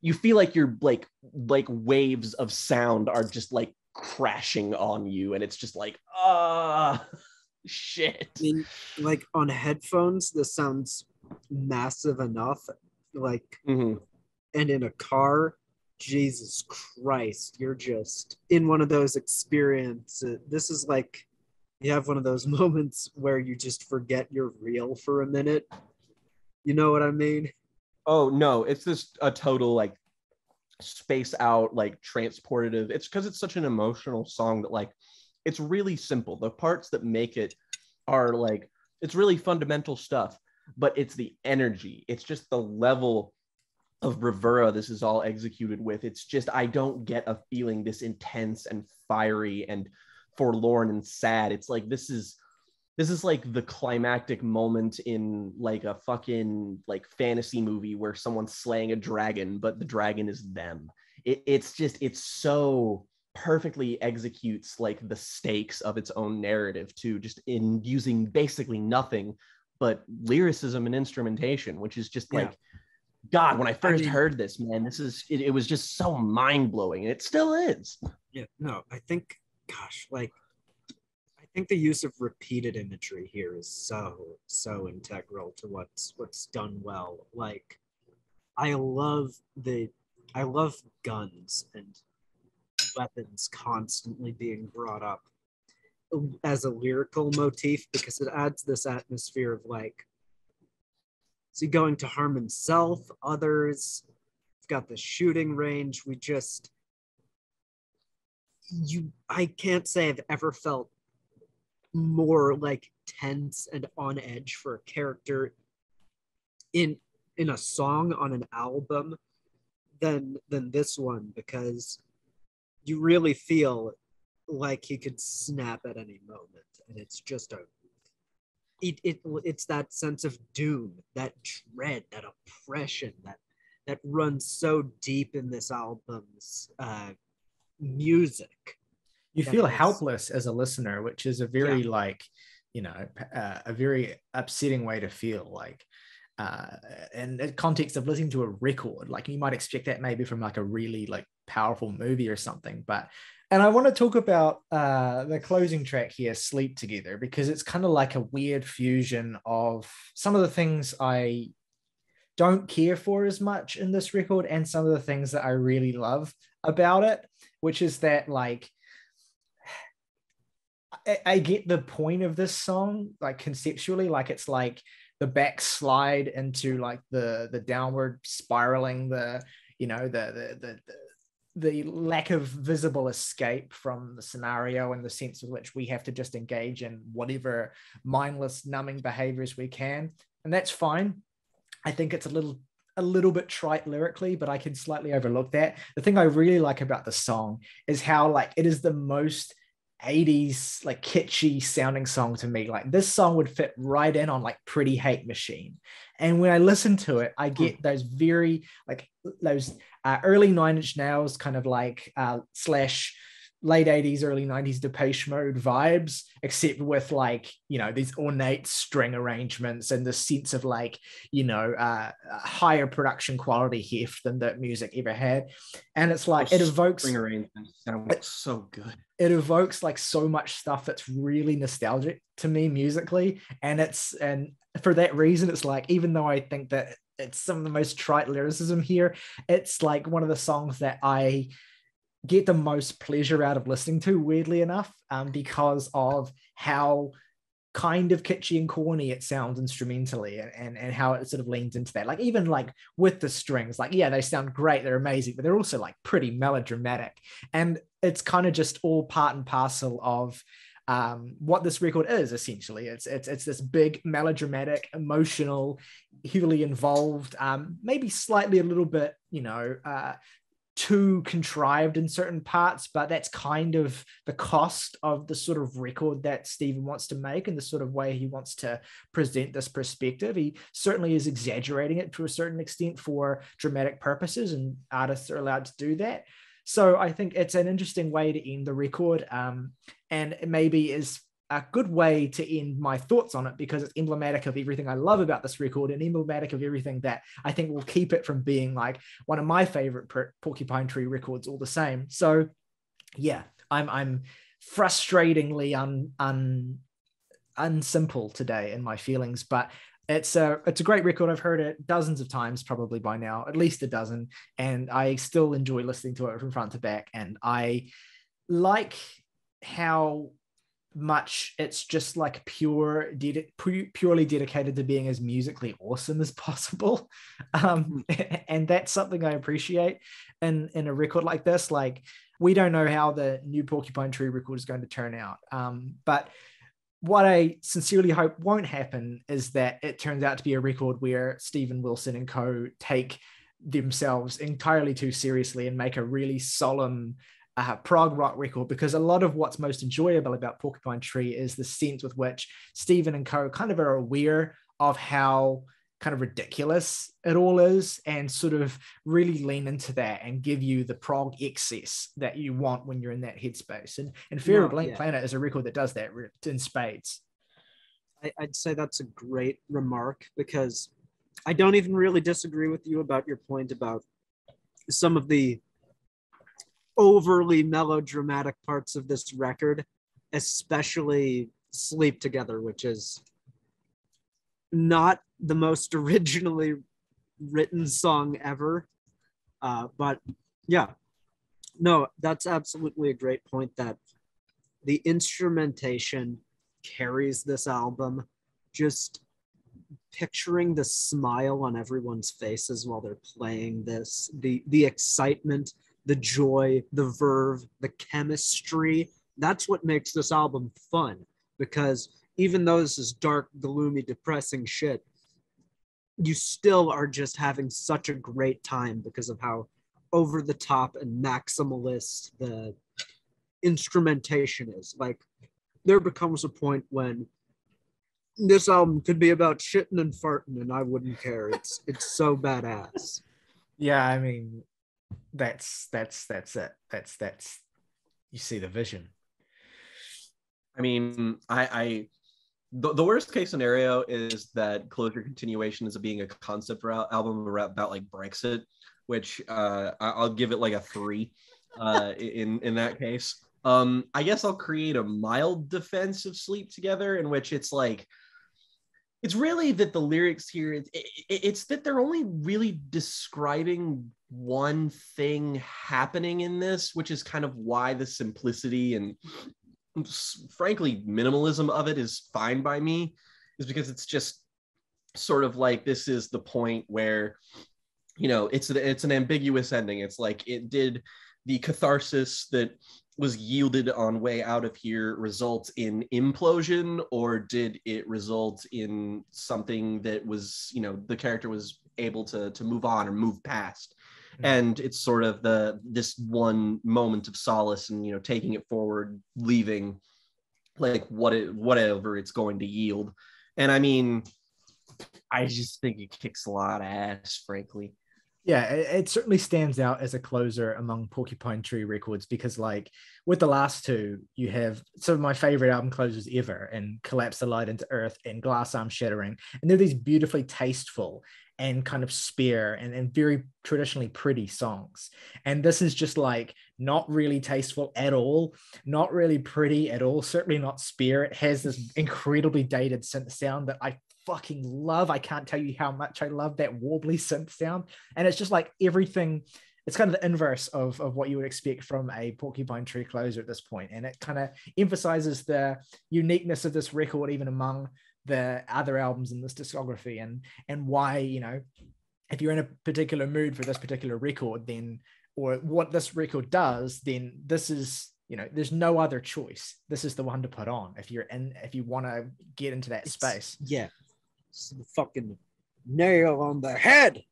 you feel like you're like like waves of sound are just like crashing on you and it's just like ah [LAUGHS] shit I mean, like on headphones this sounds massive enough like mm-hmm. and in a car jesus christ you're just in one of those experiences. This is like you have one of those [LAUGHS] moments where you just forget you're real for a minute. You know what i mean? Oh no it's just a total like space out like transportative. It's because it's such an emotional song that like it's really simple. The parts that make it are like it's really fundamental stuff but it's the energy. It's just the level of bravura this is all executed with. It's just, I don't get a feeling this intense and fiery and forlorn and sad. It's like, this is, this is like the climactic moment in like a fucking like fantasy movie where someone's slaying a dragon, but the dragon is them. It, it's just, it's so perfectly executes like the stakes of its own narrative too, just in using basically nothing but lyricism and instrumentation, which is just like, yeah. God, when I first I mean, heard this, man, this is it, it was just so mind blowing, and it still is. Yeah, no, I think, gosh, like, I think the use of repeated imagery here is so so integral to what's what's done well. Like, I love the, I love guns and weapons constantly being brought up as a lyrical motif because it adds this atmosphere of like so going to harm himself others it's got the shooting range we just you i can't say i've ever felt more like tense and on edge for a character in in a song on an album than than this one because you really feel like he could snap at any moment and it's just a it, it it's that sense of doom that dread that oppression that that runs so deep in this album's uh, music you feel helpless as a listener, which is a very like, you know, uh, a very upsetting way to feel. Like, uh, in the context of listening to a record, like you might expect that maybe from like a really like powerful movie or something. But and I want to talk about uh, the closing track here, "Sleep Together," because it's kind of like a weird fusion of some of the things I don't care for as much in this record and some of the things that I really love about it, which is that like I, I get the point of this song, like conceptually, like it's like the backslide into like the the downward spiraling, the you know the the the, the lack of visible escape from the scenario and the sense of which we have to just engage in whatever mindless numbing behaviors we can. And that's fine. I think it's a little a little bit trite lyrically but i can slightly overlook that. The thing i really like about the song is how like it is the most 80s like kitschy sounding song to me. Like this song would fit right in on like pretty hate machine. And when i listen to it i get those very like those uh, early nine inch nails kind of like uh, slash late 80s early 90s depeche mode vibes except with like you know these ornate string arrangements and the sense of like you know uh, higher production quality heft than that music ever had. And it's like it evokes string arrangements so good. It evokes like so much stuff that's really nostalgic to me musically and it's and for that reason it's like even though i think that it's some of the most trite lyricism here it's like one of the songs that i get the most pleasure out of listening to weirdly enough um, because of how kind of kitschy and corny it sounds instrumentally and, and and how it sort of leans into that. Like even like with the strings like yeah they sound great they're amazing but they're also like pretty melodramatic. And it's kind of just all part and parcel of um, what this record is essentially it's it's it's this big melodramatic emotional heavily involved um, maybe slightly a little bit you know uh, too contrived in certain parts, but that's kind of the cost of the sort of record that Steven wants to make and the sort of way he wants to present this perspective. He certainly is exaggerating it to a certain extent for dramatic purposes, and artists are allowed to do that. So I think it's an interesting way to end the record, um, and it maybe is a good way to end my thoughts on it because it's emblematic of everything I love about this record and emblematic of everything that I think will keep it from being like one of my favorite Porcupine Tree records all the same. So yeah, I'm I'm frustratingly un un unsimple today in my feelings, but it's a it's a great record. I've heard it dozens of times probably by now, at least a dozen, and I still enjoy listening to it from front to back. And I like how much it's just like pure purely dedicated to being as musically awesome as possible [LAUGHS] um [LAUGHS] and that's something i appreciate in in a record like this like we don't know how the new porcupine tree record is going to turn out um but what I sincerely hope won't happen is that it turns out to be a record where Steven Wilson and co take themselves entirely too seriously and make a really solemn uh, prog rock record because a lot of what's most enjoyable about Porcupine Tree is the sense with which Steven and co kind of are aware of how kind of ridiculous it all is and sort of really lean into that and give you the prog excess that you want when you're in that headspace. And, and Fear of No, Blank yeah. Planet is a record that does that in spades. I, I'd say that's a great remark because I don't even really disagree with you about your point about some of the overly melodramatic parts of this record, especially Sleep Together, which is not the most [LAUGHS] originally written song ever. Uh, but yeah, no, that's absolutely a great point that the instrumentation carries this album. Just picturing the smile on everyone's faces while they're playing this, the the excitement, the joy, the verve, the chemistry. That's what makes this album fun because even though this is dark, gloomy, depressing shit, you still are just having such a great time because of how over the top and maximalist the instrumentation is. Like, there becomes a point when this album could be about shitting and farting, and I wouldn't care. It's it's so badass. Yeah, I mean, that's that's that's it. That's that's you see the vision I mean, I, I the, the worst case scenario is that closure continuation is being a concept album about like Brexit, which uh, I'll give it like a three uh, in in that case. Um, I guess I'll create a mild defense of Sleep Together, in which it's like it's really that the lyrics here it, it, it's that they're only really describing one thing happening in this which is kind of why the simplicity and frankly minimalism of it is fine by me is because it's just sort of like this is the point where you know it's a, it's an ambiguous ending it's like it did the catharsis that was yielded on way out of here result in implosion or did it result in something that was you know the character was able to to move on or move past. Mm-hmm. and it's sort of the this one moment of solace and you know taking it forward leaving like what it whatever it's going to yield. And i mean i just think it kicks a lot of ass frankly. Yeah, it, it, certainly stands out as a closer among Porcupine Tree records because, like, with the last two, you have some of my favorite album closers ever, and Collapse the Light into Earth and Glass Arm Shattering. And they're these beautifully tasteful and kind of spare and, and very traditionally pretty songs. And this is just like not really tasteful at all, not really pretty at all, certainly not spare. It has this incredibly dated synth sound that I fucking love. I can't tell you how much I love that warbly synth sound. And it's just like everything, it's kind of the inverse of, of what you would expect from a porcupine tree closer at this point. And it kind of emphasizes the uniqueness of this record, even among the other albums in this discography, and and why, you know, if you're in a particular mood for this particular record, then or what this record does, then this is you know there's no other choice this is the one to put on if you're in if you want to get into that it's, space yeah some fucking nail on the head.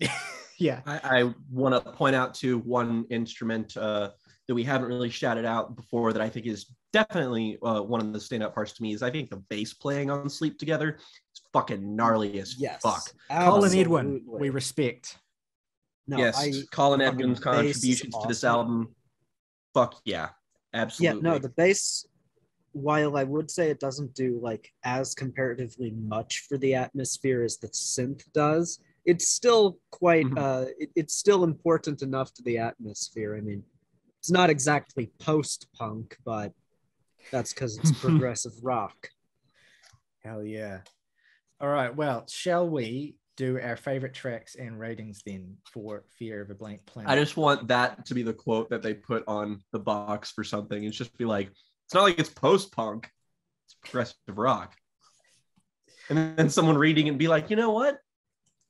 [LAUGHS] yeah. I, I want to point out to one instrument uh, that we haven't really shouted out before that I think is definitely uh, one of the standout parts to me is I think the bass playing on Sleep Together is fucking gnarly as yes, fuck. Colin Edwin, we respect. No, yes, I, Colin Edwin's contributions awesome. to this album. Fuck yeah, absolutely. Yeah, no, the bass while I would say it doesn't do like as comparatively much for the atmosphere as the synth does, it's still quite mm-hmm. uh it, it's still important enough to the atmosphere. I mean, it's not exactly post punk, but that's because it's [LAUGHS] progressive rock. Hell yeah. All right. Well, shall we do our favorite tracks and ratings then for Fear of a Blank Planet? I just want that to be the quote that they put on the box for something. It's just be like, it's not like it's post punk, it's progressive rock. And then someone reading and be like, you know what?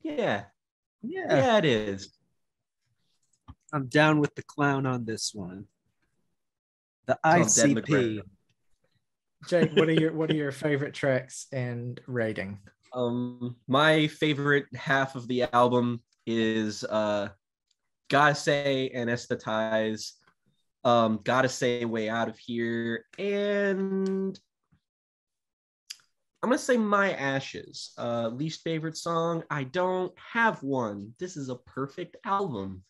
Yeah. Yeah. Yeah, it is. I'm down with the clown on this one. The ICP. Jake, what are your what are [LAUGHS] your favorite tracks and rating? Um, my favorite half of the album is uh Gotta Say Anesthetize um, gotta say way out of here. And I'm gonna say my ashes. Uh, least favorite song. I don't have one. This is a perfect album.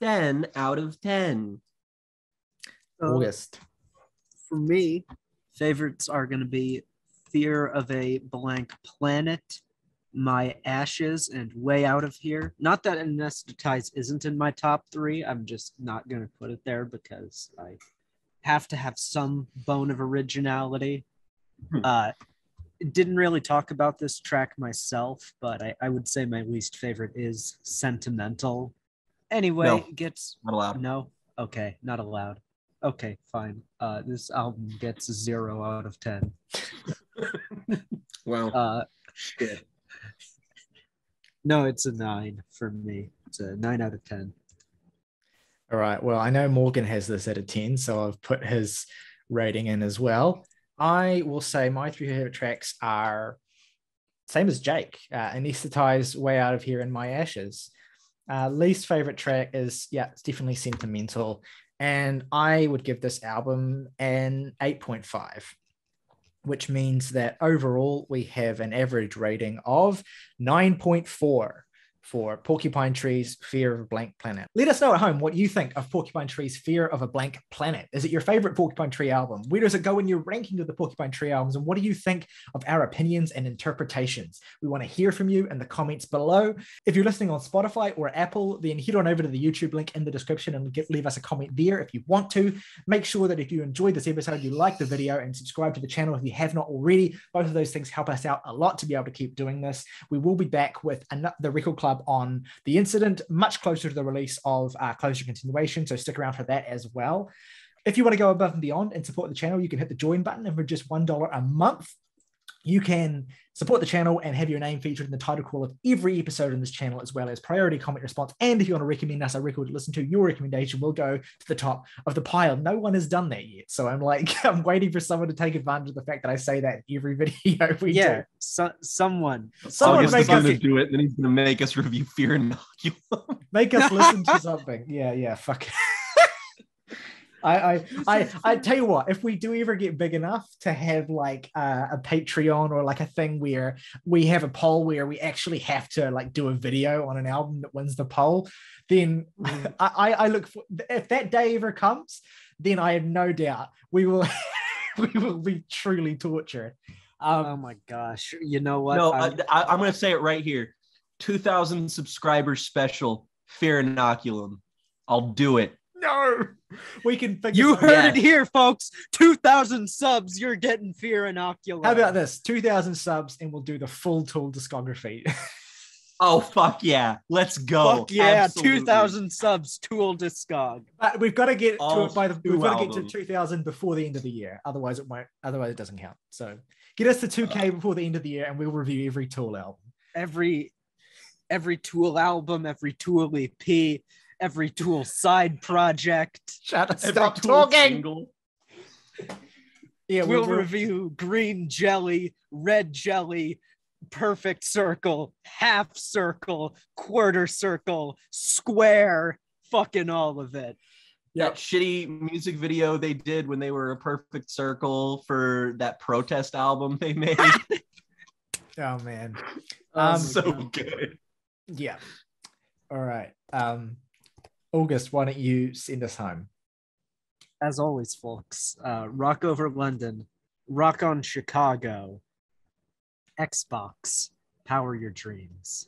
10 out of 10. August. For me, favorites are gonna be Fear of a Blank Planet, my ashes and way out of here. Not that anesthetize isn't in my top three. I'm just not going to put it there because I have to have some bone of originality. Hmm. Uh, didn't really talk about this track myself, but I, I would say my least favorite is Sentimental. Anyway, no, gets not allowed. No, okay, not allowed. Okay, fine. Uh, this album gets zero out of ten. [LAUGHS] wow. Uh, shit. [LAUGHS] No, it's a nine for me. It's a nine out of 10. All right. Well, I know Morgan has this at a 10, so I've put his rating in as well. I will say my three favorite tracks are same as Jake. Uh, Anesthetize, Way Out of Here, and My Ashes. Uh, least favorite track is, yeah, it's definitely sentimental. And I would give this album an 8.5 which means that overall we have an average rating of 9.4 for Porcupine Tree's Fear of a Blank Planet. Let us know at home what you think of Porcupine Tree's Fear of a Blank Planet. Is it your favorite Porcupine Tree album? Where does it go in your ranking of the Porcupine Tree albums? And what do you think of our opinions and interpretations? We want to hear from you in the comments below. If you're listening on Spotify or Apple, then head on over to the YouTube link in the description and get, leave us a comment there if you want to. Make sure that if you enjoyed this episode, you like the video and subscribe to the channel if you have not already. Both of those things help us out a lot to be able to keep doing this. We will be back with another, the Record Club on the incident, much closer to the release of uh, Closure Continuation. So stick around for that as well. If you want to go above and beyond and support the channel, you can hit the join button, and for just $1 a month, you can support the channel and have your name featured in the title call of every episode in this channel, as well as priority comment response. And if you want to recommend us a record to listen to, your recommendation will go to the top of the pile. No one has done that yet. So I'm like, [LAUGHS] I'm waiting for someone to take advantage of the fact that I say that every [LAUGHS] video we yeah, do. so, someone. Someone August make is going us, to do it, then he's going to make us review Fear Inoculum. make us [LAUGHS] listen to something. Yeah, yeah, fuck it. I, I, [LAUGHS] I, I tell you what, if we do ever get big enough to have like uh, a Patreon or like a thing where we have a poll where we actually have to like do a video on an album that wins the poll, then Mm. [LAUGHS] I, I I look for if that day ever comes, then I have no doubt we will [LAUGHS] we will be truly tortured. Um, oh my gosh. You know what? no, I, I, I'm going to say it right here 2,000 subscribers special, Fear Inoculum. I'll do it. No, we can figure. you heard out. it here, folks. 2,000 subs. You're getting Fear Inoculum. How about this? Two thousand subs, and we'll do the full Tool discography. [LAUGHS] Oh, fuck yeah. Let's go. Fuck yeah. 2,000 subs. Tool Discog. But we've got to get to it by the we've got to get to 2000 before the end of the year. Otherwise, it won't. Otherwise, it doesn't count. So get us to 2K uh. before the end of the year, and we'll review every Tool album. Every every Tool album, every Tool EP, every Tool side project. Shut up! Stop talking. single. Yeah, we'll we'll, review green jelly, red jelly, perfect circle, half circle, quarter circle, square, fucking all of it. Yep. That shitty music video they did when they were a perfect circle for that protest album they made. [LAUGHS] Oh man. Um, so good. Yeah. All right. Um, August, why don't you send us home? as always, folks, uh, rock over London, rock on Chicago, Xbox, power your dreams.